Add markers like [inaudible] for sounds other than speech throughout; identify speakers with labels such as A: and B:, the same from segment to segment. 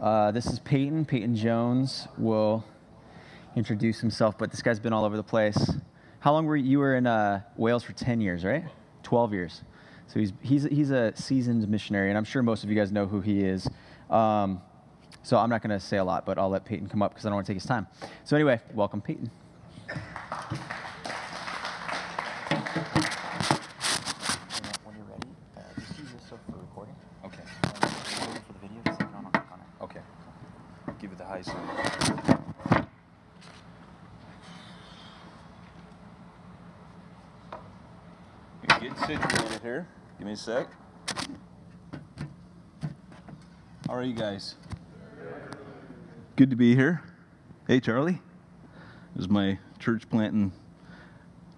A: Uh, this is Peyton. Peyton Jones will introduce himself, but this guy's been all over the place. How long were you, you were in uh, Wales for 10 years, right? 12 years. So he's, he's, he's a seasoned missionary, and I'm sure most of you guys know who he is. Um, so I'm not going to say a lot, but I'll let Peyton come up because I don't want to take his time. So anyway, welcome, Peyton.
B: When you're ready, uh, just use this for recording.
A: Okay.
B: Uh, waiting for the video, just hit on click on it.
A: Okay. Give it the high sign.
C: Get situated here. Give me a sec. How are you guys? Good to be here. Hey, Charlie. This is my church planting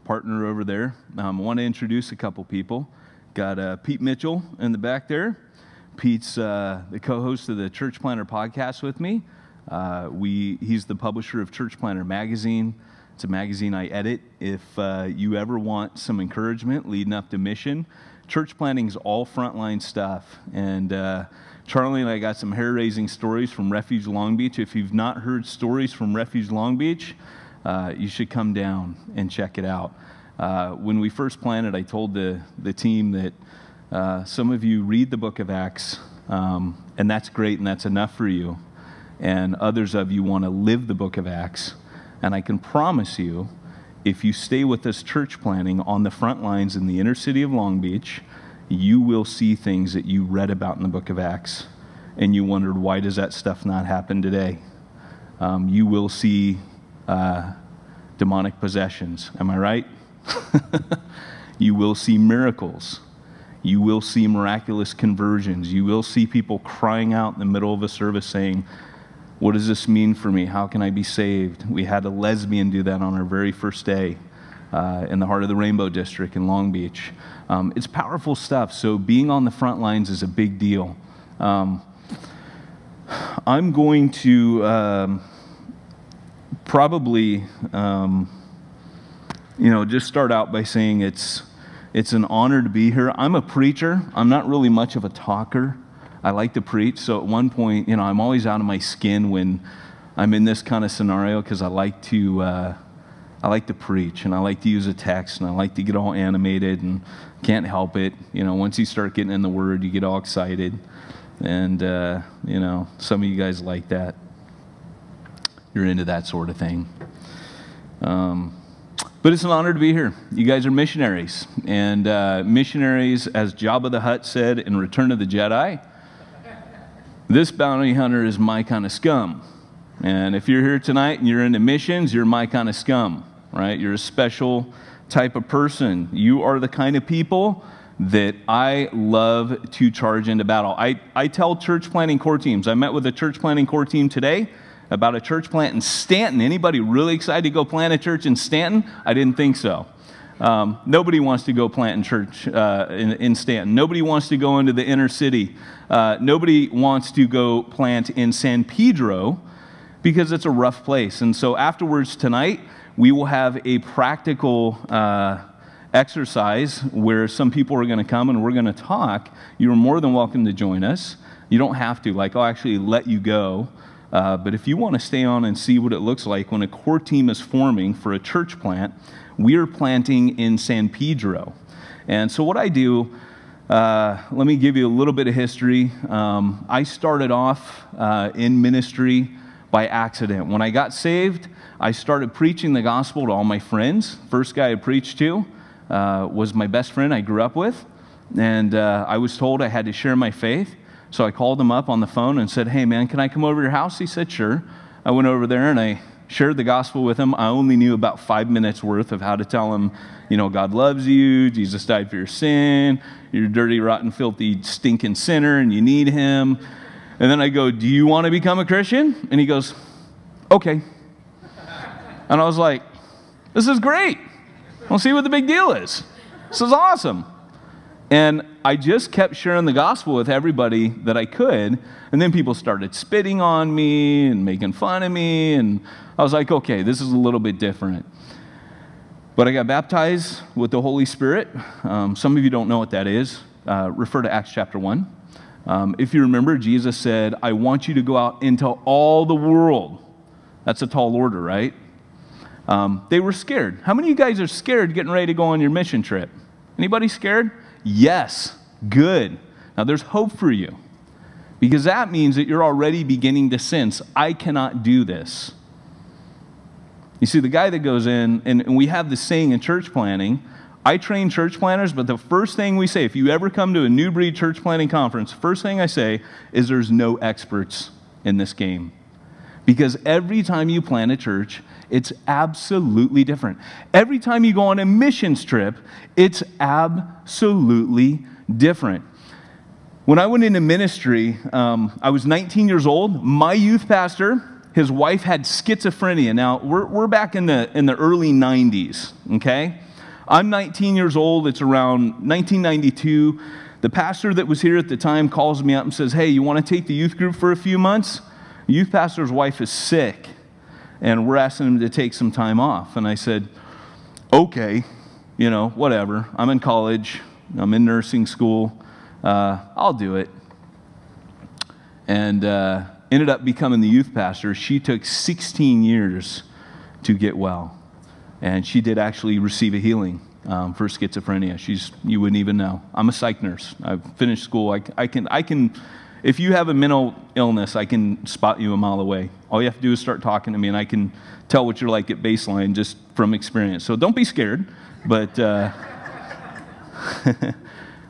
C: partner over there. Um, I want to introduce a couple people. Got uh, Pete Mitchell in the back there. Pete's uh, the co-host of the Church Planter podcast with me. Uh, we he's the publisher of Church Planter magazine. It's a magazine I edit. If uh, you ever want some encouragement leading up to mission, church planting is all frontline stuff. And uh, Charlie and I got some hair-raising stories from Refuge Long Beach. If you've not heard stories from Refuge Long Beach, uh, you should come down and check it out. Uh, when we first planted, I told the, the team that uh, some of you read the book of Acts, um, and that's great and that's enough for you. And others of you want to live the book of Acts. And I can promise you, if you stay with us church planting on the front lines in the inner city of Long Beach, you will see things that you read about in the book of Acts. And you wondered, why does that stuff not happen today? Um, you will see uh, demonic possessions. Am I right? [laughs] you will see miracles. You will see miraculous conversions. You will see people crying out in the middle of a service saying, What does this mean for me? How can I be saved? We had a lesbian do that on our very first day uh, in the heart of the Rainbow District in Long Beach. Um, it's powerful stuff. So being on the front lines is a big deal. Um, I'm going to um, probably, um, you know, just start out by saying it's it's an honor to be here. I'm a preacher. I'm not really much of a talker. I like to preach. So at one point, you know, I'm always out of my skin when I'm in this kind of scenario because I like to. Uh, I like to preach and I like to use a text and I like to get all animated and can't help it. You know, once you start getting in the word, you get all excited. And, uh, you know, some of you guys like that. You're into that sort of thing. Um, but it's an honor to be here. You guys are missionaries. And uh, missionaries, as Jabba the Hutt said in Return of the Jedi, this bounty hunter is my kind of scum. And if you're here tonight and you're into missions, you're my kind of scum, right? You're a special type of person. You are the kind of people that I love to charge into battle. I, I tell church planting core teams, I met with a church planting core team today about a church plant in Stanton. Anybody really excited to go plant a church in Stanton? I didn't think so. Um, nobody wants to go plant in church uh, in, in, Stanton. Nobody wants to go into the inner city. Uh, nobody wants to go plant in San Pedro because it's a rough place. And so afterwards tonight, we will have a practical uh, exercise where some people are going to come and we're going to talk. You're more than welcome to join us. You don't have to. Like, I'll actually let you go. Uh, but if you want to stay on and see what it looks like when a core team is forming for a church plant, we are planting in San Pedro. And so, what I do, uh, let me give you a little bit of history. Um, I started off uh, in ministry by accident. When I got saved, I started preaching the gospel to all my friends. First guy I preached to uh, was my best friend I grew up with. And uh, I was told I had to share my faith. So I called him up on the phone and said, Hey, man, can I come over to your house? He said, Sure. I went over there and I shared the gospel with him. I only knew about five minutes worth of how to tell him, you know, God loves you, Jesus died for your sin, you're a dirty, rotten, filthy, stinking sinner, and you need him. And then I go, Do you want to become a Christian? And he goes, Okay. And I was like, This is great. We'll see what the big deal is. This is awesome. And I just kept sharing the gospel with everybody that I could. And then people started spitting on me and making fun of me. And I was like, okay, this is a little bit different. But I got baptized with the Holy Spirit. Um, some of you don't know what that is. Uh, refer to Acts chapter 1. Um, if you remember, Jesus said, I want you to go out into all the world. That's a tall order, right? Um, they were scared. How many of you guys are scared getting ready to go on your mission trip? Anybody scared? Yes. Good. Now there's hope for you because that means that you're already beginning to sense, I cannot do this. You see, the guy that goes in, and, and we have this saying in church planting I train church planters, but the first thing we say, if you ever come to a New Breed church planting conference, first thing I say is there's no experts in this game. Because every time you plan a church, it's absolutely different. Every time you go on a missions trip, it's absolutely different. When I went into ministry, um, I was 19 years old. My youth pastor, his wife had schizophrenia. Now, we're, we're back in the, in the early 90s, okay? I'm 19 years old. It's around 1992. The pastor that was here at the time calls me up and says, Hey, you want to take the youth group for a few months? Youth pastor's wife is sick, and we're asking him to take some time off. And I said, Okay, you know, whatever. I'm in college, I'm in nursing school uh, I'll do it. And uh, ended up becoming the youth pastor. She took 16 years to get well. And she did actually receive a healing um, for schizophrenia. She's, you wouldn't even know. I'm a psych nurse. I've finished school. I, I, can, I can, if you have a mental illness, I can spot you a mile away. All you have to do is start talking to me, and I can tell what you're like at baseline just from experience. So don't be scared, but. Uh, [laughs]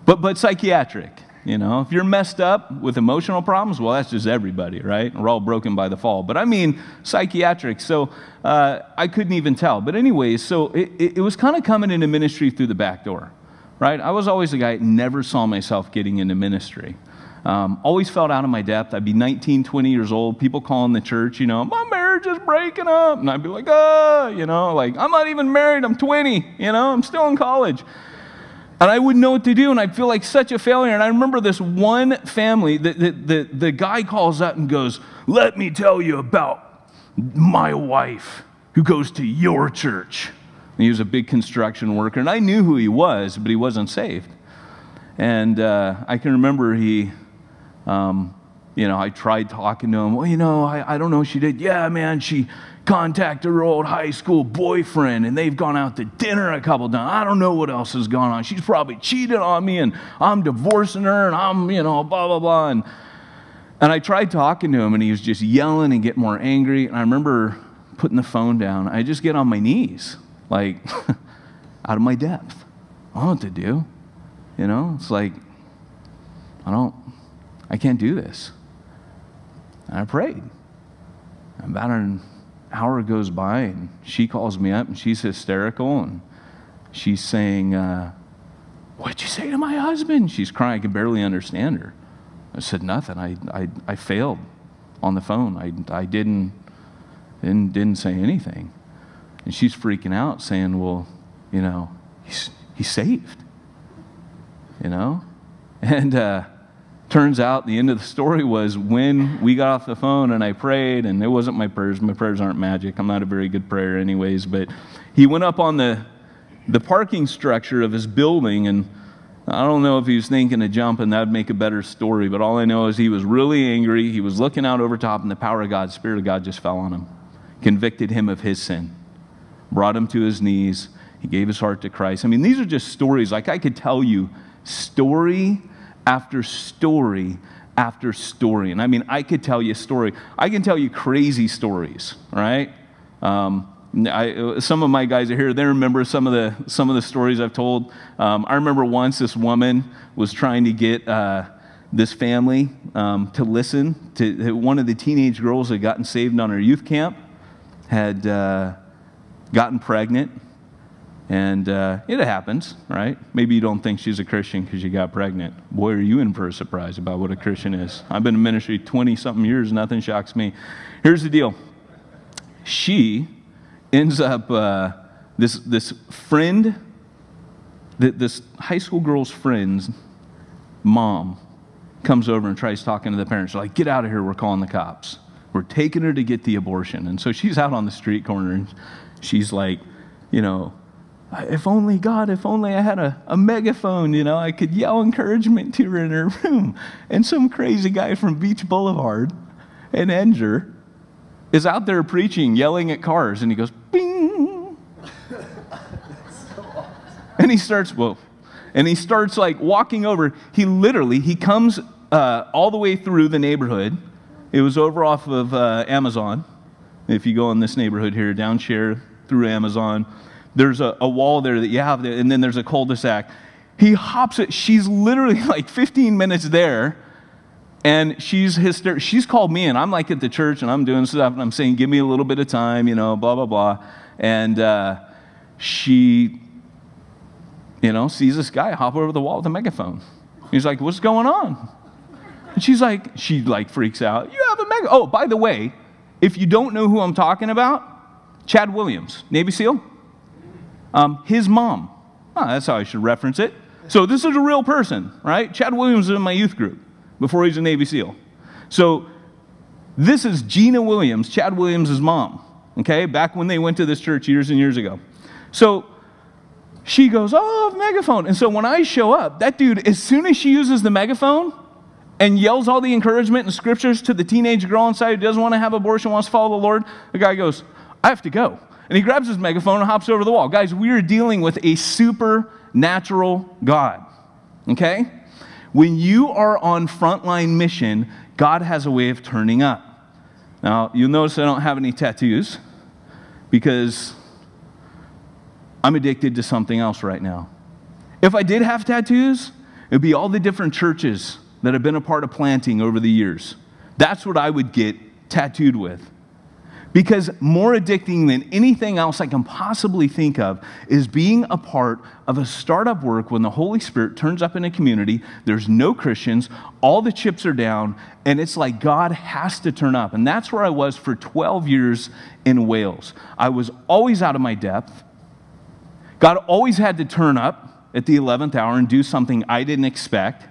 C: But, but psychiatric, you know, if you're messed up with emotional problems, well, that's just everybody, right? We're all broken by the fall. But I mean psychiatric. So uh, I couldn't even tell. But, anyways, so it, it, it was kind of coming into ministry through the back door, right? I was always a guy that never saw myself getting into ministry. Um, always felt out of my depth. I'd be 19, 20 years old. People calling the church, you know, my marriage is breaking up. And I'd be like, ah, you know, like, I'm not even married. I'm 20, you know, I'm still in college. And I wouldn't know what to do, and I'd feel like such a failure. And I remember this one family, the, the, the, the guy calls up and goes, Let me tell you about my wife who goes to your church. And he was a big construction worker, and I knew who he was, but he wasn't saved. And uh, I can remember he, um, you know, I tried talking to him. Well, you know, I, I don't know. She did. Yeah, man, she contacted her old high school boyfriend and they've gone out to dinner a couple times. I don't know what else has gone on. She's probably cheated on me and I'm divorcing her and I'm, you know, blah, blah, blah. And, and I tried talking to him and he was just yelling and getting more angry. And I remember putting the phone down. I just get on my knees, like [laughs] out of my depth. I don't know what to do. You know, it's like, I don't, I can't do this. And I prayed. About an hour goes by and she calls me up and she's hysterical and she's saying, uh, What'd you say to my husband? She's crying. I can barely understand her. I said, Nothing. I, I, I failed on the phone. I, I didn't, didn't, didn't say anything. And she's freaking out, saying, Well, you know, he's, he's saved. You know? [laughs] And, uh, turns out the end of the story was when we got off the phone and I prayed, and it wasn't my prayers. My prayers aren't magic. I'm not a very good prayer, anyways. But he went up on the, the parking structure of his building, and I don't know if he was thinking to jump, and that'd make a better story. But all I know is he was really angry. He was looking out over top, and the power of God, Spirit of God, just fell on him, convicted him of his sin, brought him to his knees. He gave his heart to Christ. I mean, these are just stories. Like I could tell you story after story after story. And I mean, I could tell you a story. I can tell you crazy stories, right? Um, I, some of my guys are here. They remember some of the some of the stories I've told. Um, I remember once this woman was trying to get uh, this family um, to listen to one of the teenage girls had gotten saved on her youth camp had uh, gotten pregnant and uh, it happens, right? Maybe you don't think she's a Christian because you got pregnant. Boy, are you in for a surprise about what a Christian is. I've been in ministry 20 something years, nothing shocks me. Here's the deal she ends up, uh, this, this friend, this high school girl's friend's mom comes over and tries talking to the parents. They're like, get out of here, we're calling the cops. We're taking her to get the abortion. And so she's out on the street corner and she's like, you know, if only God, if only I had a, a megaphone, you know, I could yell encouragement to her in her [laughs] room. And some crazy guy from Beach Boulevard in Enger is out there preaching, yelling at cars, and he goes, bing. and he starts, whoa. And he starts like walking over. He literally, he comes uh, all the way through the neighborhood. It was over off of uh, Amazon. If you go in this neighborhood here, down Share through Amazon, there's a, a wall there that you have, there, and then there's a cul-de-sac. He hops it. She's literally [laughs] like 15 minutes there, and she's hyster- She's called me, and I'm like at the church, and I'm doing stuff, and I'm saying, "Give me a little bit of time," you know, blah blah blah. And uh, she, you know, sees this guy hop over the wall with a megaphone. He's like, "What's going on?" And she's like, she like freaks out. You have a mega. Oh, by the way, if you don't know who I'm talking about, Chad Williams, Navy SEAL. Um, his mom. Oh, that's how I should reference it. So this is a real person, right? Chad Williams was in my youth group before he's a Navy SEAL. So this is Gina Williams, Chad Williams' mom, okay, back when they went to this church years and years ago. So she goes, Oh, megaphone. And so when I show up, that dude, as soon as she uses the megaphone and yells all the encouragement and scriptures to the teenage girl inside who doesn't want to have abortion, wants to follow the Lord, the guy goes, I have to go. And he grabs his megaphone and hops over the wall. Guys, we are dealing with a supernatural God. Okay? When you are on frontline mission, God has a way of turning up. Now, you'll notice I don't have any tattoos because I'm addicted to something else right now. If I did have tattoos, it would be all the different churches that I've been a part of planting over the years. That's what I would get tattooed with. Because more addicting than anything else I can possibly think of is being a part of a startup work when the Holy Spirit turns up in a community, there's no Christians, all the chips are down, and it's like God has to turn up. And that's where I was for 12 years in Wales. I was always out of my depth. God always had to turn up at the 11th hour and do something I didn't expect,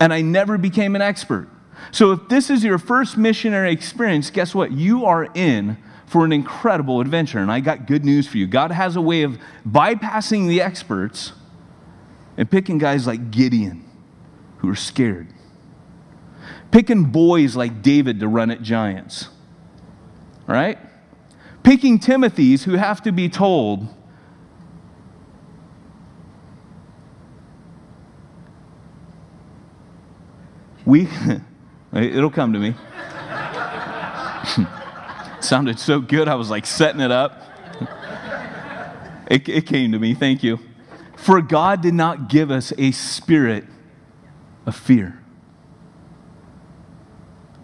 C: and I never became an expert. So, if this is your first missionary experience, guess what? You are in for an incredible adventure. And I got good news for you. God has a way of bypassing the experts and picking guys like Gideon who are scared, picking boys like David to run at giants, right? Picking Timothy's who have to be told. We, [laughs] It'll come to me. [laughs] Sounded so good, I was like setting it up. it, it came to me, thank you. For God did not give us a spirit of fear,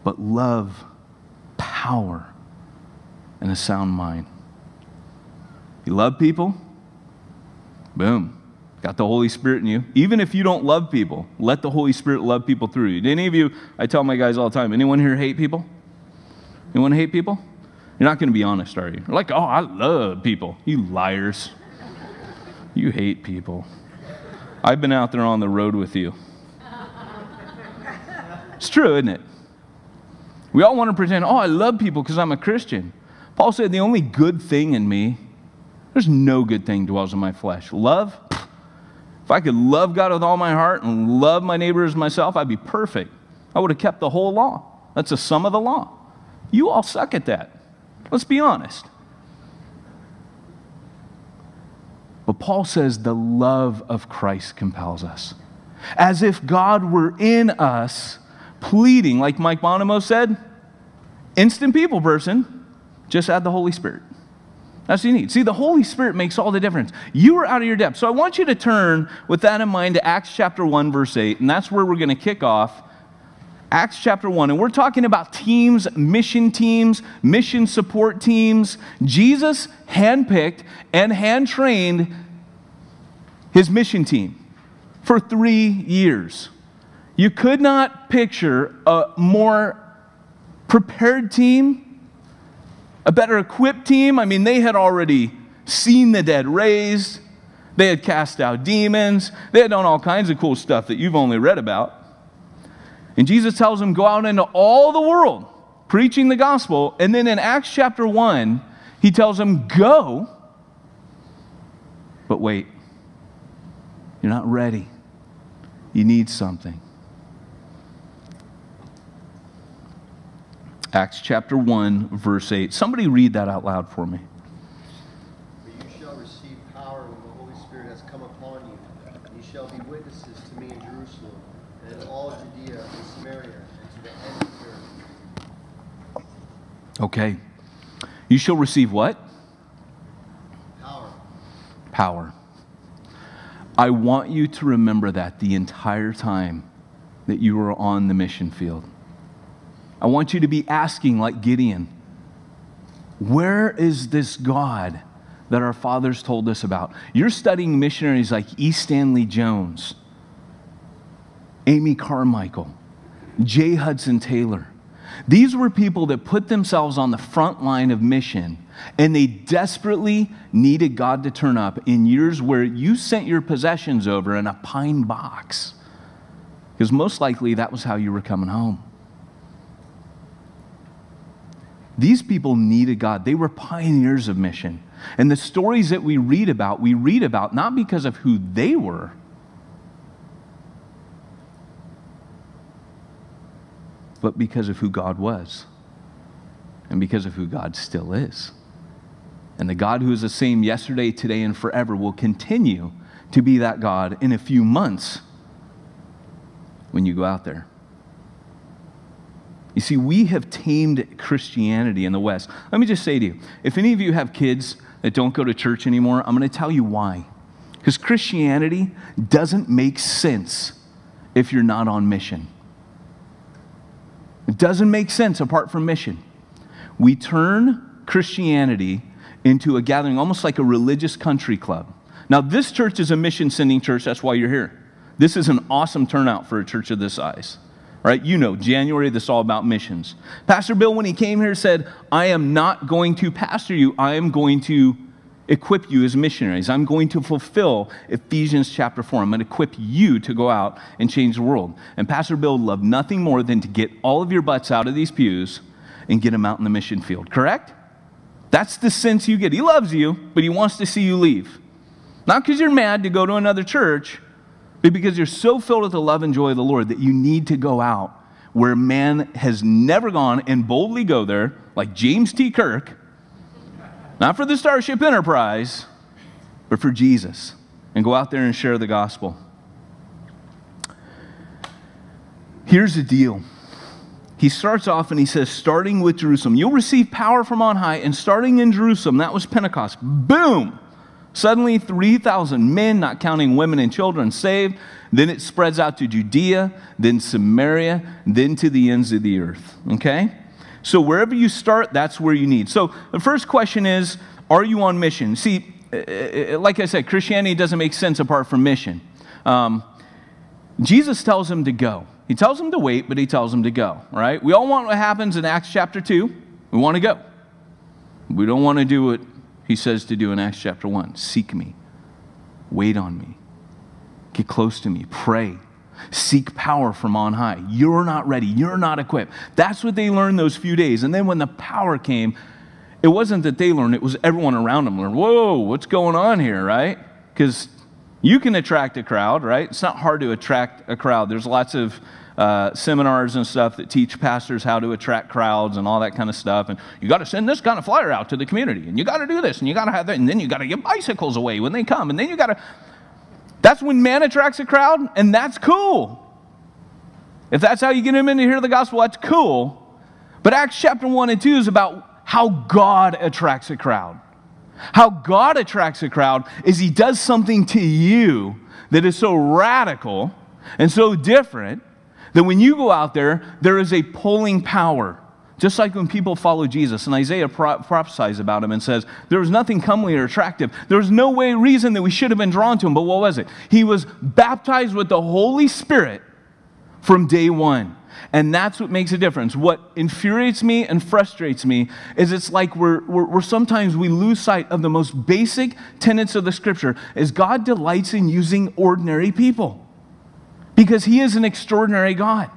C: but love, power, and a sound mind. You love people? Boom. Got the Holy Spirit in you. Even if you don't love people, let the Holy Spirit love people through you. Any of you, I tell my guys all the time, anyone here hate people? Anyone hate people? You're not going to be honest, are you? You're like, oh, I love people. You liars. You hate people. I've been out there on the road with you. It's true, isn't it? We all want to pretend, oh, I love people because I'm a Christian. Paul said, the only good thing in me, there's no good thing dwells in my flesh. Love, if I could love God with all my heart and love my neighbor as myself, I'd be perfect. I would have kept the whole law. That's the sum of the law. You all suck at that. Let's be honest. But Paul says the love of Christ compels us. As if God were in us, pleading, like Mike Bonomo said, instant people person, just add the Holy Spirit. That's what you need. See, the Holy Spirit makes all the difference. You are out of your depth. So I want you to turn with that in mind to Acts chapter 1, verse 8, and that's where we're going to kick off. Acts chapter 1, and we're talking about teams, mission teams, mission support teams. Jesus handpicked and hand trained his mission team for three years. You could not picture a more prepared team a better equipped team. I mean, they had already seen the dead raised, they had cast out demons, they had done all kinds of cool stuff that you've only read about. And Jesus tells them, Go out into all the world preaching the gospel. And then in Acts chapter 1, he tells them, Go But wait, you're not ready. You need something. Acts chapter 1, verse 8. Somebody read that out loud for me.
D: But you shall receive power when the Holy Spirit has come upon you, and you shall be witnesses to me in Jerusalem, and in all Judea and Samaria, and to the end of the earth.
C: Okay. You shall receive what?
D: Power.
C: Power. I want you to remember that the entire time that you are on the mission field. I want you to be asking, like Gideon, where is this God that our fathers told us about? You're studying missionaries like E. Stanley Jones, Amy Carmichael, J. Hudson Taylor. These were people that put themselves on the front line of mission and they desperately needed God to turn up in years where you sent your possessions over in a pine box. Because most likely that was how you were coming home. These people needed God. They were pioneers of mission. And the stories that we read about, we read about not because of who they were, but because of who God was and because of who God still is. And the God who is the same yesterday, today, and forever will continue to be that God in a few months when you go out there. You see, we have tamed Christianity in the West. Let me just say to you if any of you have kids that don't go to church anymore, I'm going to tell you why. Because Christianity doesn't make sense if you're not on mission. It doesn't make sense apart from mission. We turn Christianity into a gathering, almost like a religious country club. Now, this church is a mission sending church, that's why you're here. This is an awesome turnout for a church of this size. Right? You know, January, this is all about missions. Pastor Bill, when he came here, said, I am not going to pastor you, I am going to equip you as missionaries. I'm going to fulfill Ephesians chapter 4. I'm going to equip you to go out and change the world. And Pastor Bill loved nothing more than to get all of your butts out of these pews and get them out in the mission field, correct? That's the sense you get. He loves you, but he wants to see you leave. Not because you're mad to go to another church, because you're so filled with the love and joy of the Lord that you need to go out where man has never gone and boldly go there, like James T. Kirk, not for the Starship Enterprise, but for Jesus, and go out there and share the gospel. Here's the deal. He starts off and he says, starting with Jerusalem, you'll receive power from on high, and starting in Jerusalem, that was Pentecost. Boom! Suddenly, 3,000 men, not counting women and children, saved. Then it spreads out to Judea, then Samaria, then to the ends of the earth. Okay? So wherever you start, that's where you need. So the first question is Are you on mission? See, eh, eh, like I said, Christianity doesn't make sense apart from mission. Um, Jesus tells him to go. He tells him to wait, but he tells him to go, right? We all want what happens in Acts chapter 2. We want to go. We don't want to do what he says to do in Acts chapter 1 seek me, wait on me, get close to me, pray, seek power from on high. You're not ready, you're not equipped. That's what they learned those few days. And then when the power came, it wasn't that they learned, it was everyone around them learned. Whoa, what's going on here, right? Because you can attract a crowd, right? It's not hard to attract a crowd. There's lots of uh, seminars and stuff that teach pastors how to attract crowds and all that kind of stuff. And you got to send this kind of flyer out to the community, and you got to do this, and you got to have that, and then you got to give bicycles away when they come, and then you got to. That's when man attracts a crowd, and that's cool. If that's how you get them in to hear the gospel, that's cool. But Acts chapter 1 and 2 is about how God attracts a crowd. How God attracts a crowd is He does something to you that is so radical and so different that when you go out there, there is a pulling power. Just like when people follow Jesus, and Isaiah pro- prophesies about him and says, There was nothing comely or attractive. There was no way, reason that we should have been drawn to him. But what was it? He was baptized with the Holy Spirit from day one. And that's what makes a difference. What infuriates me and frustrates me is it's like we're, we're, we're, sometimes we lose sight of the most basic tenets of the scripture is God delights in using ordinary people because he is an extraordinary God.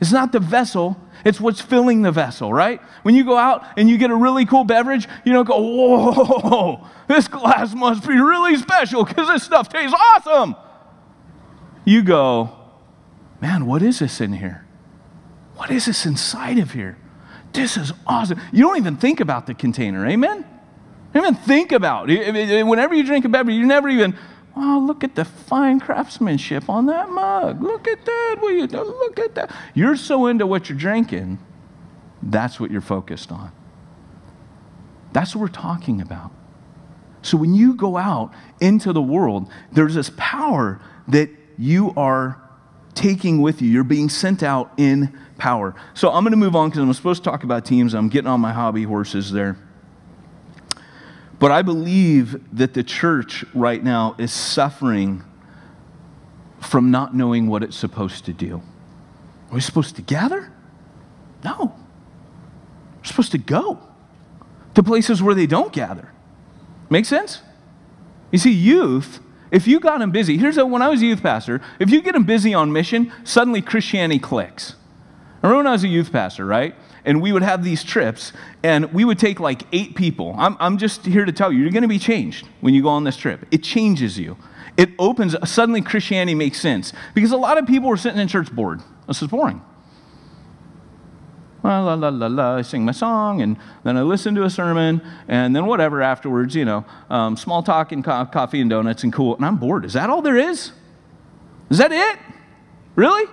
C: It's not the vessel, It's what's filling the vessel, right? When you go out and you get a really cool beverage, you don't go, whoa, this glass must be really special because this stuff tastes awesome. You go, man, what is this in here? What is this inside of here? This is awesome. You don't even think about the container, amen? You don't even think about it. Whenever you drink a beverage, you never even, oh, look at the fine craftsmanship on that mug. Look at that. Will you look at that? You're so into what you're drinking, that's what you're focused on. That's what we're talking about. So when you go out into the world, there's this power that you are taking with you. You're being sent out in power. So I'm going to move on because I'm supposed to talk about teams. I'm getting on my hobby horses there. But I believe that the church right now is suffering from not knowing what it's supposed to do. Are we supposed to gather? No. We're supposed to go to places where they don't gather. Make sense? You see, youth, if you got them busy, here's a, when I was a youth pastor, if you get them busy on mission, suddenly Christianity clicks. I remember when I was a youth pastor, right? And we would have these trips, and we would take like eight people. I'm, I'm just here to tell you, you're going to be changed when you go on this trip. It changes you. It opens, suddenly Christianity makes sense. Because a lot of people were sitting in church bored. This is boring. La, la, la, la, la. I sing my song, and then I listen to a sermon, and then whatever afterwards, you know, um, small talk and co- coffee and donuts and cool. And I'm bored. Is that all there is? Is that it? Really?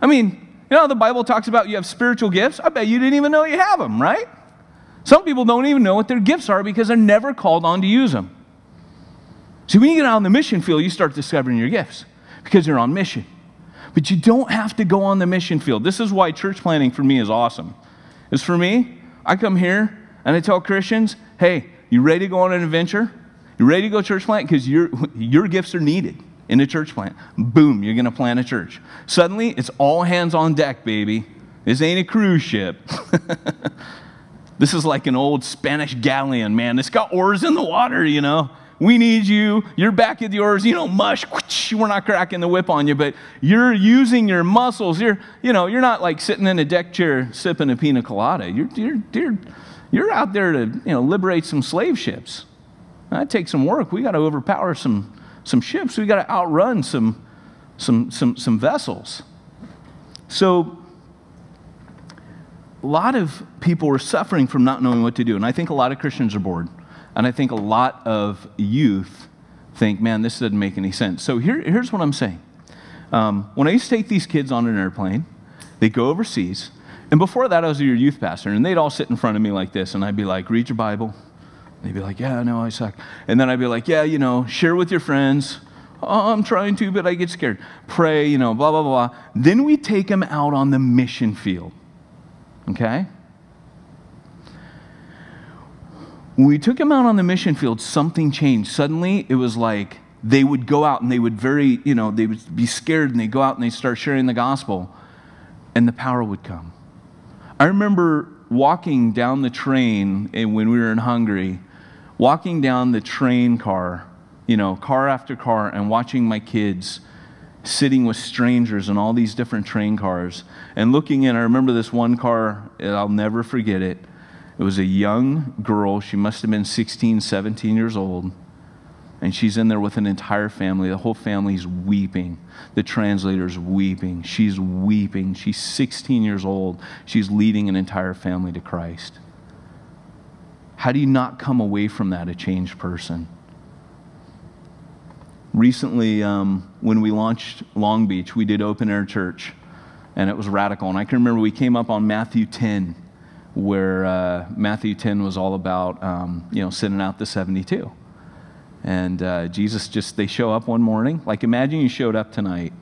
C: I mean, you know, the Bible talks about you have spiritual gifts. I bet you didn't even know you have them, right? Some people don't even know what their gifts are because they're never called on to use them. See, when you get out on the mission field, you start discovering your gifts because you're on mission. But you don't have to go on the mission field. This is why church planting for me is awesome. Is for me, I come here and I tell Christians, hey, you ready to go on an adventure? You ready to go church plant? Because your, [laughs] your gifts are needed in a church plant. Boom, you're going to plant a church. Suddenly, it's all hands on deck, baby. This ain't a cruise ship. [laughs] this is like an old Spanish galleon, man. It's got oars in the water, you know. We need you. You're back at the oars, you know, mush. We're not cracking the whip on you, but you're using your muscles. You're, you know, you're not like sitting in a deck chair sipping a pina colada. You're, you're, you're, you're out there to, you know, liberate some slave ships. That takes some work. We got to overpower some some ships. We got to outrun some, some, some, some vessels. So, a lot of people are suffering from not knowing what to do. And I think a lot of Christians are bored. And I think a lot of youth think, man, this doesn't make any sense. So, here, here's what I'm saying. Um, when I used to take these kids on an airplane, they go overseas. And before that, I was your youth pastor, and they'd all sit in front of me like this, and I'd be like, read your Bible, They'd be like, yeah, I know I suck. And then I'd be like, yeah, you know, share with your friends. Oh, I'm trying to, but I get scared. Pray, you know, blah, blah, blah. Then we take them out on the mission field. Okay? When we took them out on the mission field, something changed. Suddenly, it was like they would go out and they would very, you know, they would be scared and they'd go out and they'd start sharing the gospel, and the power would come. I remember walking down the train and when we were in Hungary walking down the train car, you know, car after car, and watching my kids sitting with strangers in all these different train cars and looking in. I remember this one car, I'll never forget it. It was a young girl. She must have been 16, 17 years old. And she's in there with an entire family. The whole family's weeping. The translator's weeping. She's weeping. She's 16 years old. She's leading an entire family to Christ. How do you not come away from that a changed person? Recently, um, when we launched Long Beach, we did open air church, and it was radical. And I can remember we came up on Matthew 10, where uh, Matthew 10 was all about, um, you know, sending out the 72. And uh, Jesus just, they show up one morning. Like, imagine you showed up tonight,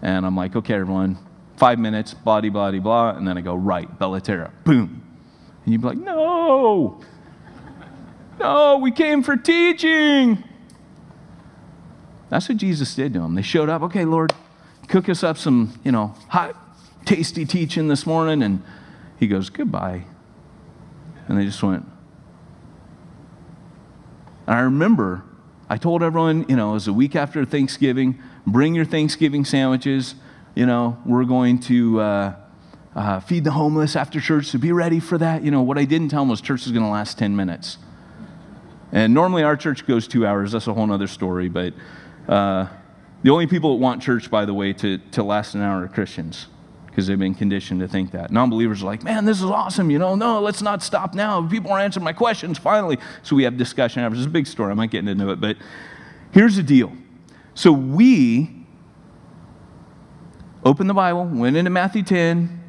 C: and I'm like, okay, everyone, five minutes, blah, blah, blah, blah. And then I go, right, Bellaterra, boom. And you'd be like, no, no, we came for teaching. That's what Jesus did to them. They showed up, okay, Lord, cook us up some, you know, hot, tasty teaching this morning. And he goes, goodbye. And they just went. And I remember I told everyone, you know, it was a week after Thanksgiving, bring your Thanksgiving sandwiches. You know, we're going to, uh, uh, feed the homeless after church, so be ready for that. You know, what I didn't tell them was church is going to last 10 minutes. And normally our church goes two hours. That's a whole other story. But uh, the only people that want church, by the way, to, to last an hour are Christians because they've been conditioned to think that. Non believers are like, man, this is awesome. You know, no, let's not stop now. People are answering my questions finally. So we have discussion hours. It's a big story. I might get into it. But here's the deal. So we opened the Bible, went into Matthew 10,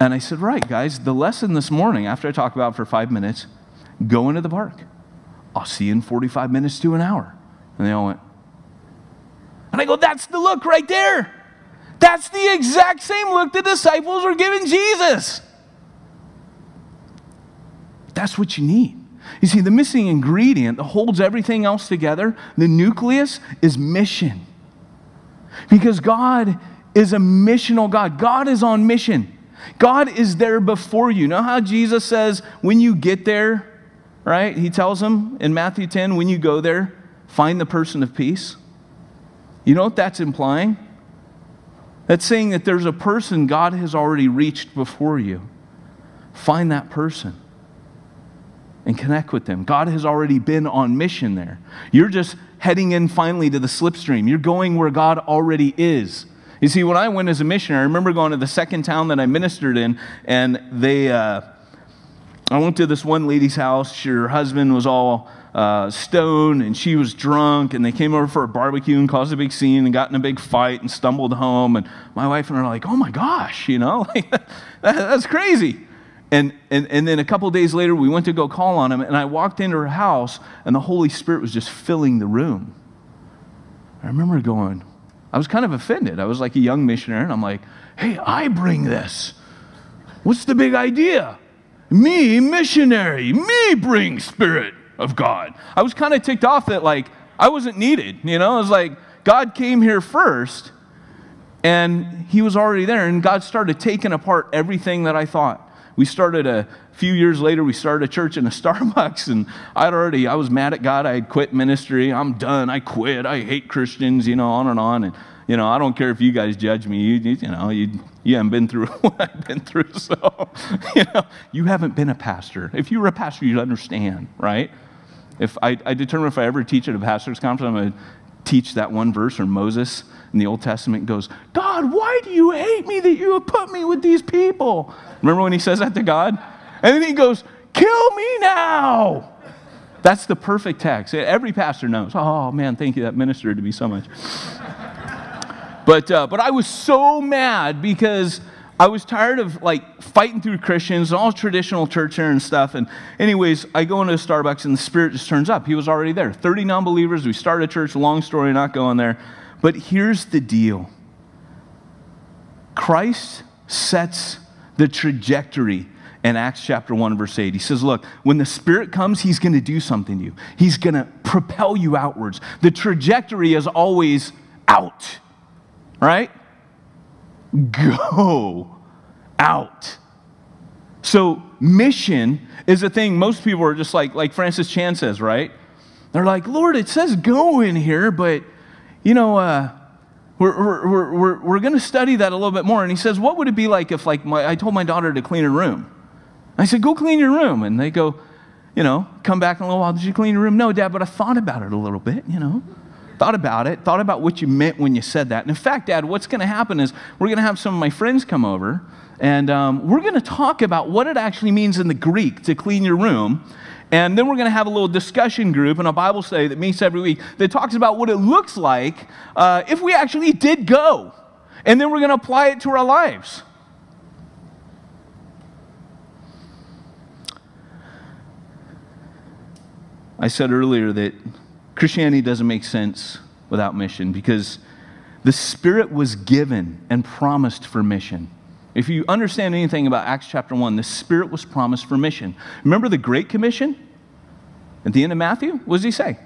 C: and I said, right, guys, the lesson this morning, after I talked about for five minutes, go into the park. I'll see you in 45 minutes to an hour. And they all went, and I go, that's the look right there. That's the exact same look the disciples were giving Jesus. That's what you need. You see, the missing ingredient that holds everything else together, the nucleus, is mission. Because God is a missional God. God is on mission. God is there before you. Know how Jesus says, when you get there, right? He tells them in Matthew 10, when you go there, find the person of peace. You know what that's implying? That's saying that there's a person God has already reached before you. Find that person and connect with them. God has already been on mission there. You're just heading in finally to the slipstream. You're going where God already is. You see, when I went as a missionary, I remember going to the second town that I ministered in, and they, uh, I went to this one lady's house. Her husband was all uh, stoned and she was drunk, and they came over for a barbecue and caused a big scene and got in a big fight and stumbled home. And my wife and I are like, oh my gosh, you know, [laughs] that, that's crazy. And, and, and then a couple days later, we went to go call on him, and I walked into her house, and the Holy Spirit was just filling the room. I remember going, I was kind of offended. I was like a young missionary, and I'm like, hey, I bring this. What's the big idea? Me, missionary, me bring Spirit of God. I was kind of ticked off that, like, I wasn't needed. You know, it was like God came here first, and He was already there, and God started taking apart everything that I thought. We started a few years later, we started a church in a [laughs] Starbucks, and I'd already, I was mad at God. I had quit ministry. I'm done. I quit. I hate Christians, you know, on and on. And, you know, I don't care if you guys judge me. You, you, you know, you, you haven't been through [laughs] what I've been through. So, [laughs] you know, you haven't been a pastor. If you were a pastor, you'd understand, right? If I, I determine if I ever teach at a pastor's conference, I'm going to teach that one verse where Moses in the Old Testament goes, God, why do you hate me that you have put me with these people? Remember when he says that to God? And then he goes, Kill me now. That's the perfect text. Every pastor knows. Oh, man, thank you. That ministered to me so much. But, uh, but I was so mad because I was tired of like fighting through Christians, and all traditional church here and stuff. And, anyways, I go into a Starbucks and the Spirit just turns up. He was already there. 30 non believers. We started a church. Long story, not going there. But here's the deal Christ sets the trajectory in Acts chapter 1, verse 8. He says, Look, when the Spirit comes, He's going to do something to you, He's going to propel you outwards. The trajectory is always out, right? Go out. So, mission is a thing most people are just like, like Francis Chan says, right? They're like, Lord, it says go in here, but, you know, uh, we're, we're, we're, we're going to study that a little bit more. And he says, What would it be like if like my, I told my daughter to clean her room? I said, Go clean your room. And they go, You know, come back in a little while. Did you clean your room? No, Dad, but I thought about it a little bit, you know. Thought about it, thought about what you meant when you said that. And in fact, Dad, what's going to happen is we're going to have some of my friends come over and um, we're going to talk about what it actually means in the Greek to clean your room. And then we're going to have a little discussion group and a Bible study that meets every week that talks about what it looks like uh, if we actually did go. And then we're going to apply it to our lives. I said earlier that Christianity doesn't make sense without mission because the Spirit was given and promised for mission. If you understand anything about Acts chapter 1, the Spirit was promised for mission. Remember the Great Commission? At the end of Matthew, what does he say?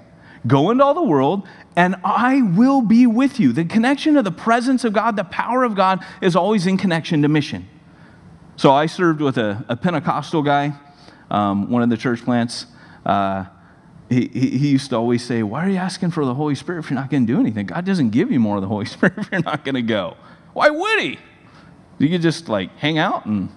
C: Go into all the world, and I will be with you. The connection of the presence of God, the power of God, is always in connection to mission. So I served with a, a Pentecostal guy, um, one of the church plants. Uh, he, he, he used to always say, Why are you asking for the Holy Spirit if you're not going to do anything? God doesn't give you more of the Holy [laughs] Spirit if you're not going to go. Why would He? You could just like hang out and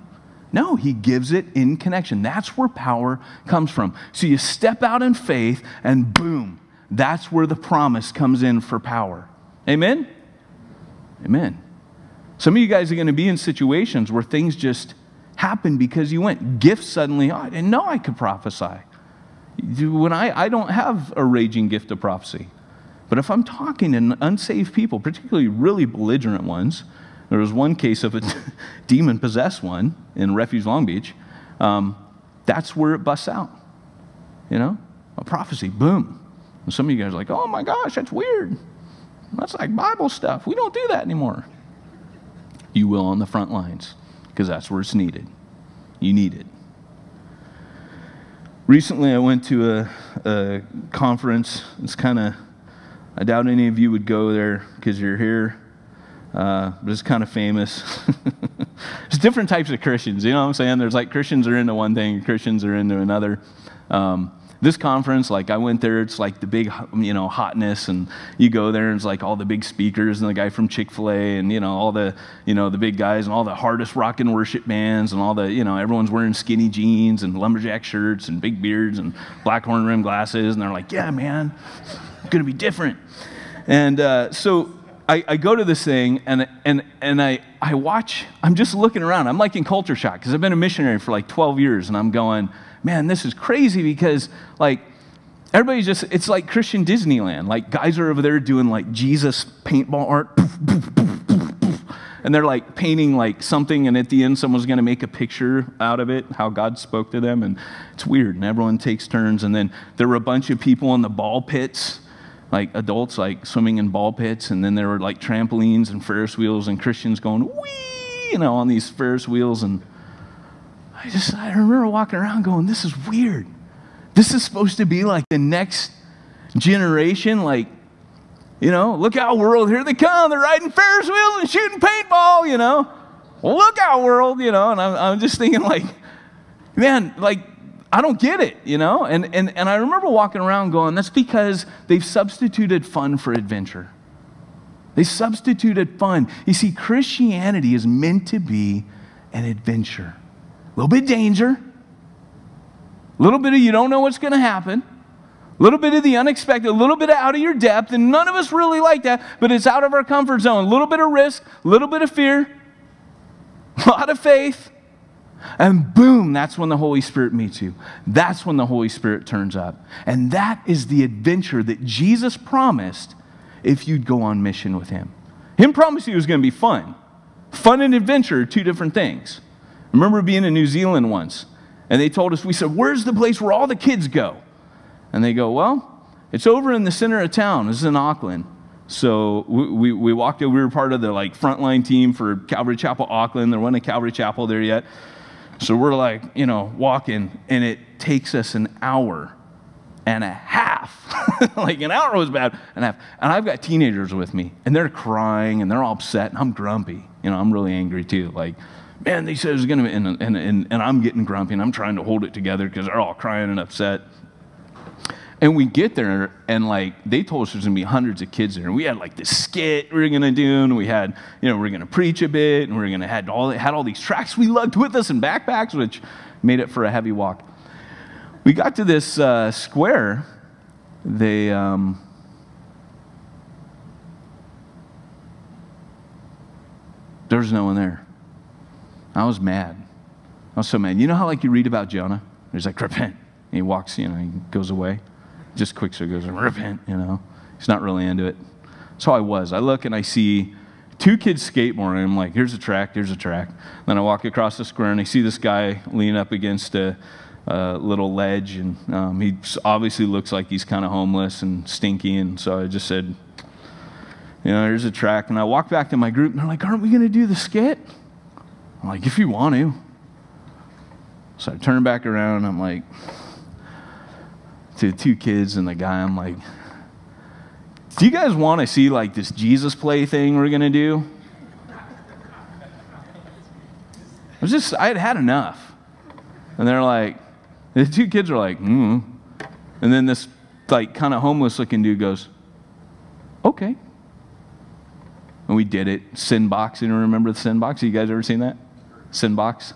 C: no, he gives it in connection. That's where power comes from. So you step out in faith and boom, that's where the promise comes in for power. Amen? Amen. Some of you guys are going to be in situations where things just happen because you went. Gifts suddenly, oh, I didn't know I could prophesy. When I, I don't have a raging gift of prophecy. But if I'm talking to unsaved people, particularly really belligerent ones, there was one case of a [laughs] demon possessed one in Refuge Long Beach. Um, that's where it busts out. You know, a prophecy, boom. And some of you guys are like, oh my gosh, that's weird. That's like Bible stuff. We don't do that anymore. You will on the front lines because that's where it's needed. You need it. Recently, I went to a, a conference. It's kind of, I doubt any of you would go there because you're here uh, but it's kind of famous. [laughs] There's different types of Christians. You know what I'm saying? There's like Christians are into one thing, Christians are into another. Um, this conference, like I went there, it's like the big, you know, hotness, and you go there, and it's like all the big speakers, and the guy from Chick Fil A, and you know all the, you know, the big guys, and all the hardest rock and worship bands, and all the, you know, everyone's wearing skinny jeans and lumberjack shirts and big beards and black horn rim glasses, and they're like, yeah, man, it's gonna be different. And uh, so I, I, go to this thing and, and, and I, I watch, I'm just looking around. I'm like in culture shock because I've been a missionary for like 12 years and I'm going, man, this is crazy because like everybody's just, it's like Christian Disneyland. Like guys are over there doing like Jesus paintball art. and they're like painting like something and at the end someone's going to make a picture out of it how god spoke to them and it's weird and everyone takes turns and then there were a bunch of people in the ball pits like adults like swimming in ball pits, and then there were like trampolines and Ferris wheels, and Christians going wee, you know, on these Ferris wheels. And I just I remember walking around going, this is weird. This is supposed to be like the next generation, like you know, look out world, here they come, they're riding Ferris wheels and shooting paintball, you know. Look out world, you know, and I'm, I'm just thinking like, man, like I don't get it, you know? And, and, and I remember walking around going, that's because they've substituted fun for adventure. They substituted fun. You see, Christianity is meant to be an adventure. Little bit of danger, a little bit of you don't know what's going to happen, a little bit of the unexpected, a little bit of out of your depth, and none of us really like that, but it's out of our comfort zone. A little bit of risk, a little bit of fear, a [laughs] lot of faith. And boom, that's when the Holy Spirit meets you. That's when the Holy Spirit turns up. And that is the adventure that Jesus promised if you'd go on mission with Him. Him promised you it was going to be fun. Fun and adventure are two different things. Remember being in New Zealand once, and they told us, we said, Where's the place where all the kids go? And they go, Well, it's over in the center of town. This is in Auckland. So we, we, we walked in, we were part of the like frontline team for Calvary Chapel Auckland. There wasn't a Calvary Chapel there yet. So we're like, you know, walking, and it takes us an hour and a half. [laughs] like an hour was bad, and a half. And I've got teenagers with me, and they're crying, and they're all upset, and I'm grumpy. You know, I'm really angry too. Like, man, they said it was going to be, and, and, and, and I'm getting grumpy, and I'm trying to hold it together because they're all crying and upset. And we get there, and like they told us there's gonna be hundreds of kids there, and we had like this skit we were gonna do, and we had, you know, we are gonna preach a bit, and we are gonna had all had all these tracks we lugged with us and backpacks, which made it for a heavy walk. We got to this uh, square. They um, there was no one there. I was mad. I was so mad. You know how like you read about Jonah? He's like repent. And he walks, you know, he goes away just quick so he goes, repent, you know. He's not really into it. So I was. I look and I see two kids skateboarding. I'm like, here's a track, here's a track. Then I walk across the square and I see this guy lean up against a, a little ledge, and um, he obviously looks like he's kind of homeless and stinky. And so I just said, you know, here's a track. And I walk back to my group, and they're like, aren't we going to do the skit? I'm like, if you want to. So I turn back around, I'm like, to the two kids and the guy, I'm like, do you guys want to see like this Jesus play thing we're going to do? I was just, I had had enough. And they're like, the two kids are like, hmm. And then this like kind of homeless looking dude goes, okay. and we did it. Sin box. You remember the sin box? You guys ever seen that? Sin box.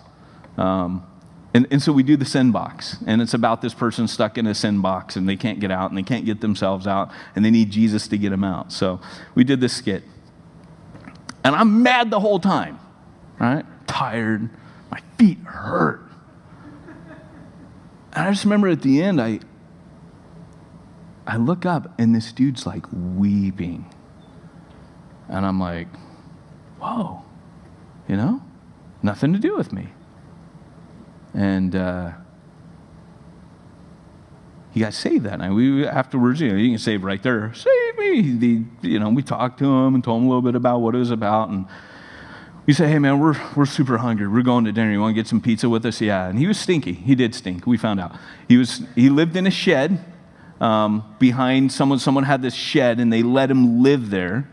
C: Um, and, and so we do the sin box, and it's about this person stuck in a sin box, and they can't get out, and they can't get themselves out, and they need Jesus to get them out. So we did this skit. And I'm mad the whole time, right? Tired. My feet hurt. And I just remember at the end, I, I look up, and this dude's like weeping. And I'm like, whoa, you know, nothing to do with me. And uh, he got saved that night. We afterwards, you know, you can save right there. Save me. The, you know, we talked to him and told him a little bit about what it was about, and we said, "Hey, man, we're we're super hungry. We're going to dinner. You want to get some pizza with us?" Yeah. And he was stinky. He did stink. We found out. He was he lived in a shed um, behind someone. Someone had this shed, and they let him live there.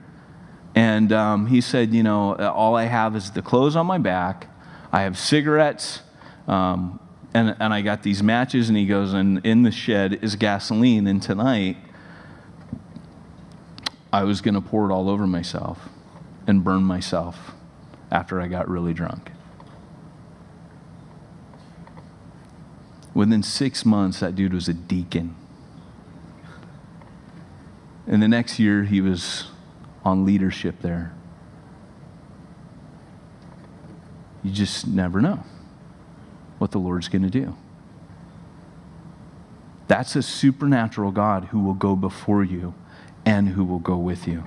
C: And um, he said, "You know, all I have is the clothes on my back. I have cigarettes." Um, and, and I got these matches, and he goes, and in the shed is gasoline. And tonight, I was going to pour it all over myself and burn myself after I got really drunk. Within six months, that dude was a deacon. And the next year, he was on leadership there. You just never know what the Lord's going to do. That's a supernatural God who will go before you and who will go with you.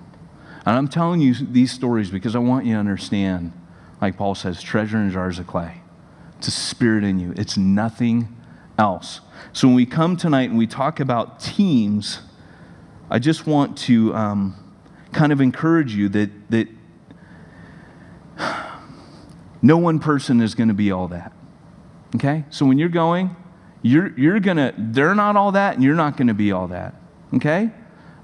C: And I'm telling you these stories because I want you to understand, like Paul says, treasure in jars of clay. It's a spirit in you, it's nothing else. So when we come tonight and we talk about teams, I just want to um, kind of encourage you that, that no one person is going to be all that. Okay? So when you're going, you're, you're going to, they're not all that, and you're not going to be all that. Okay?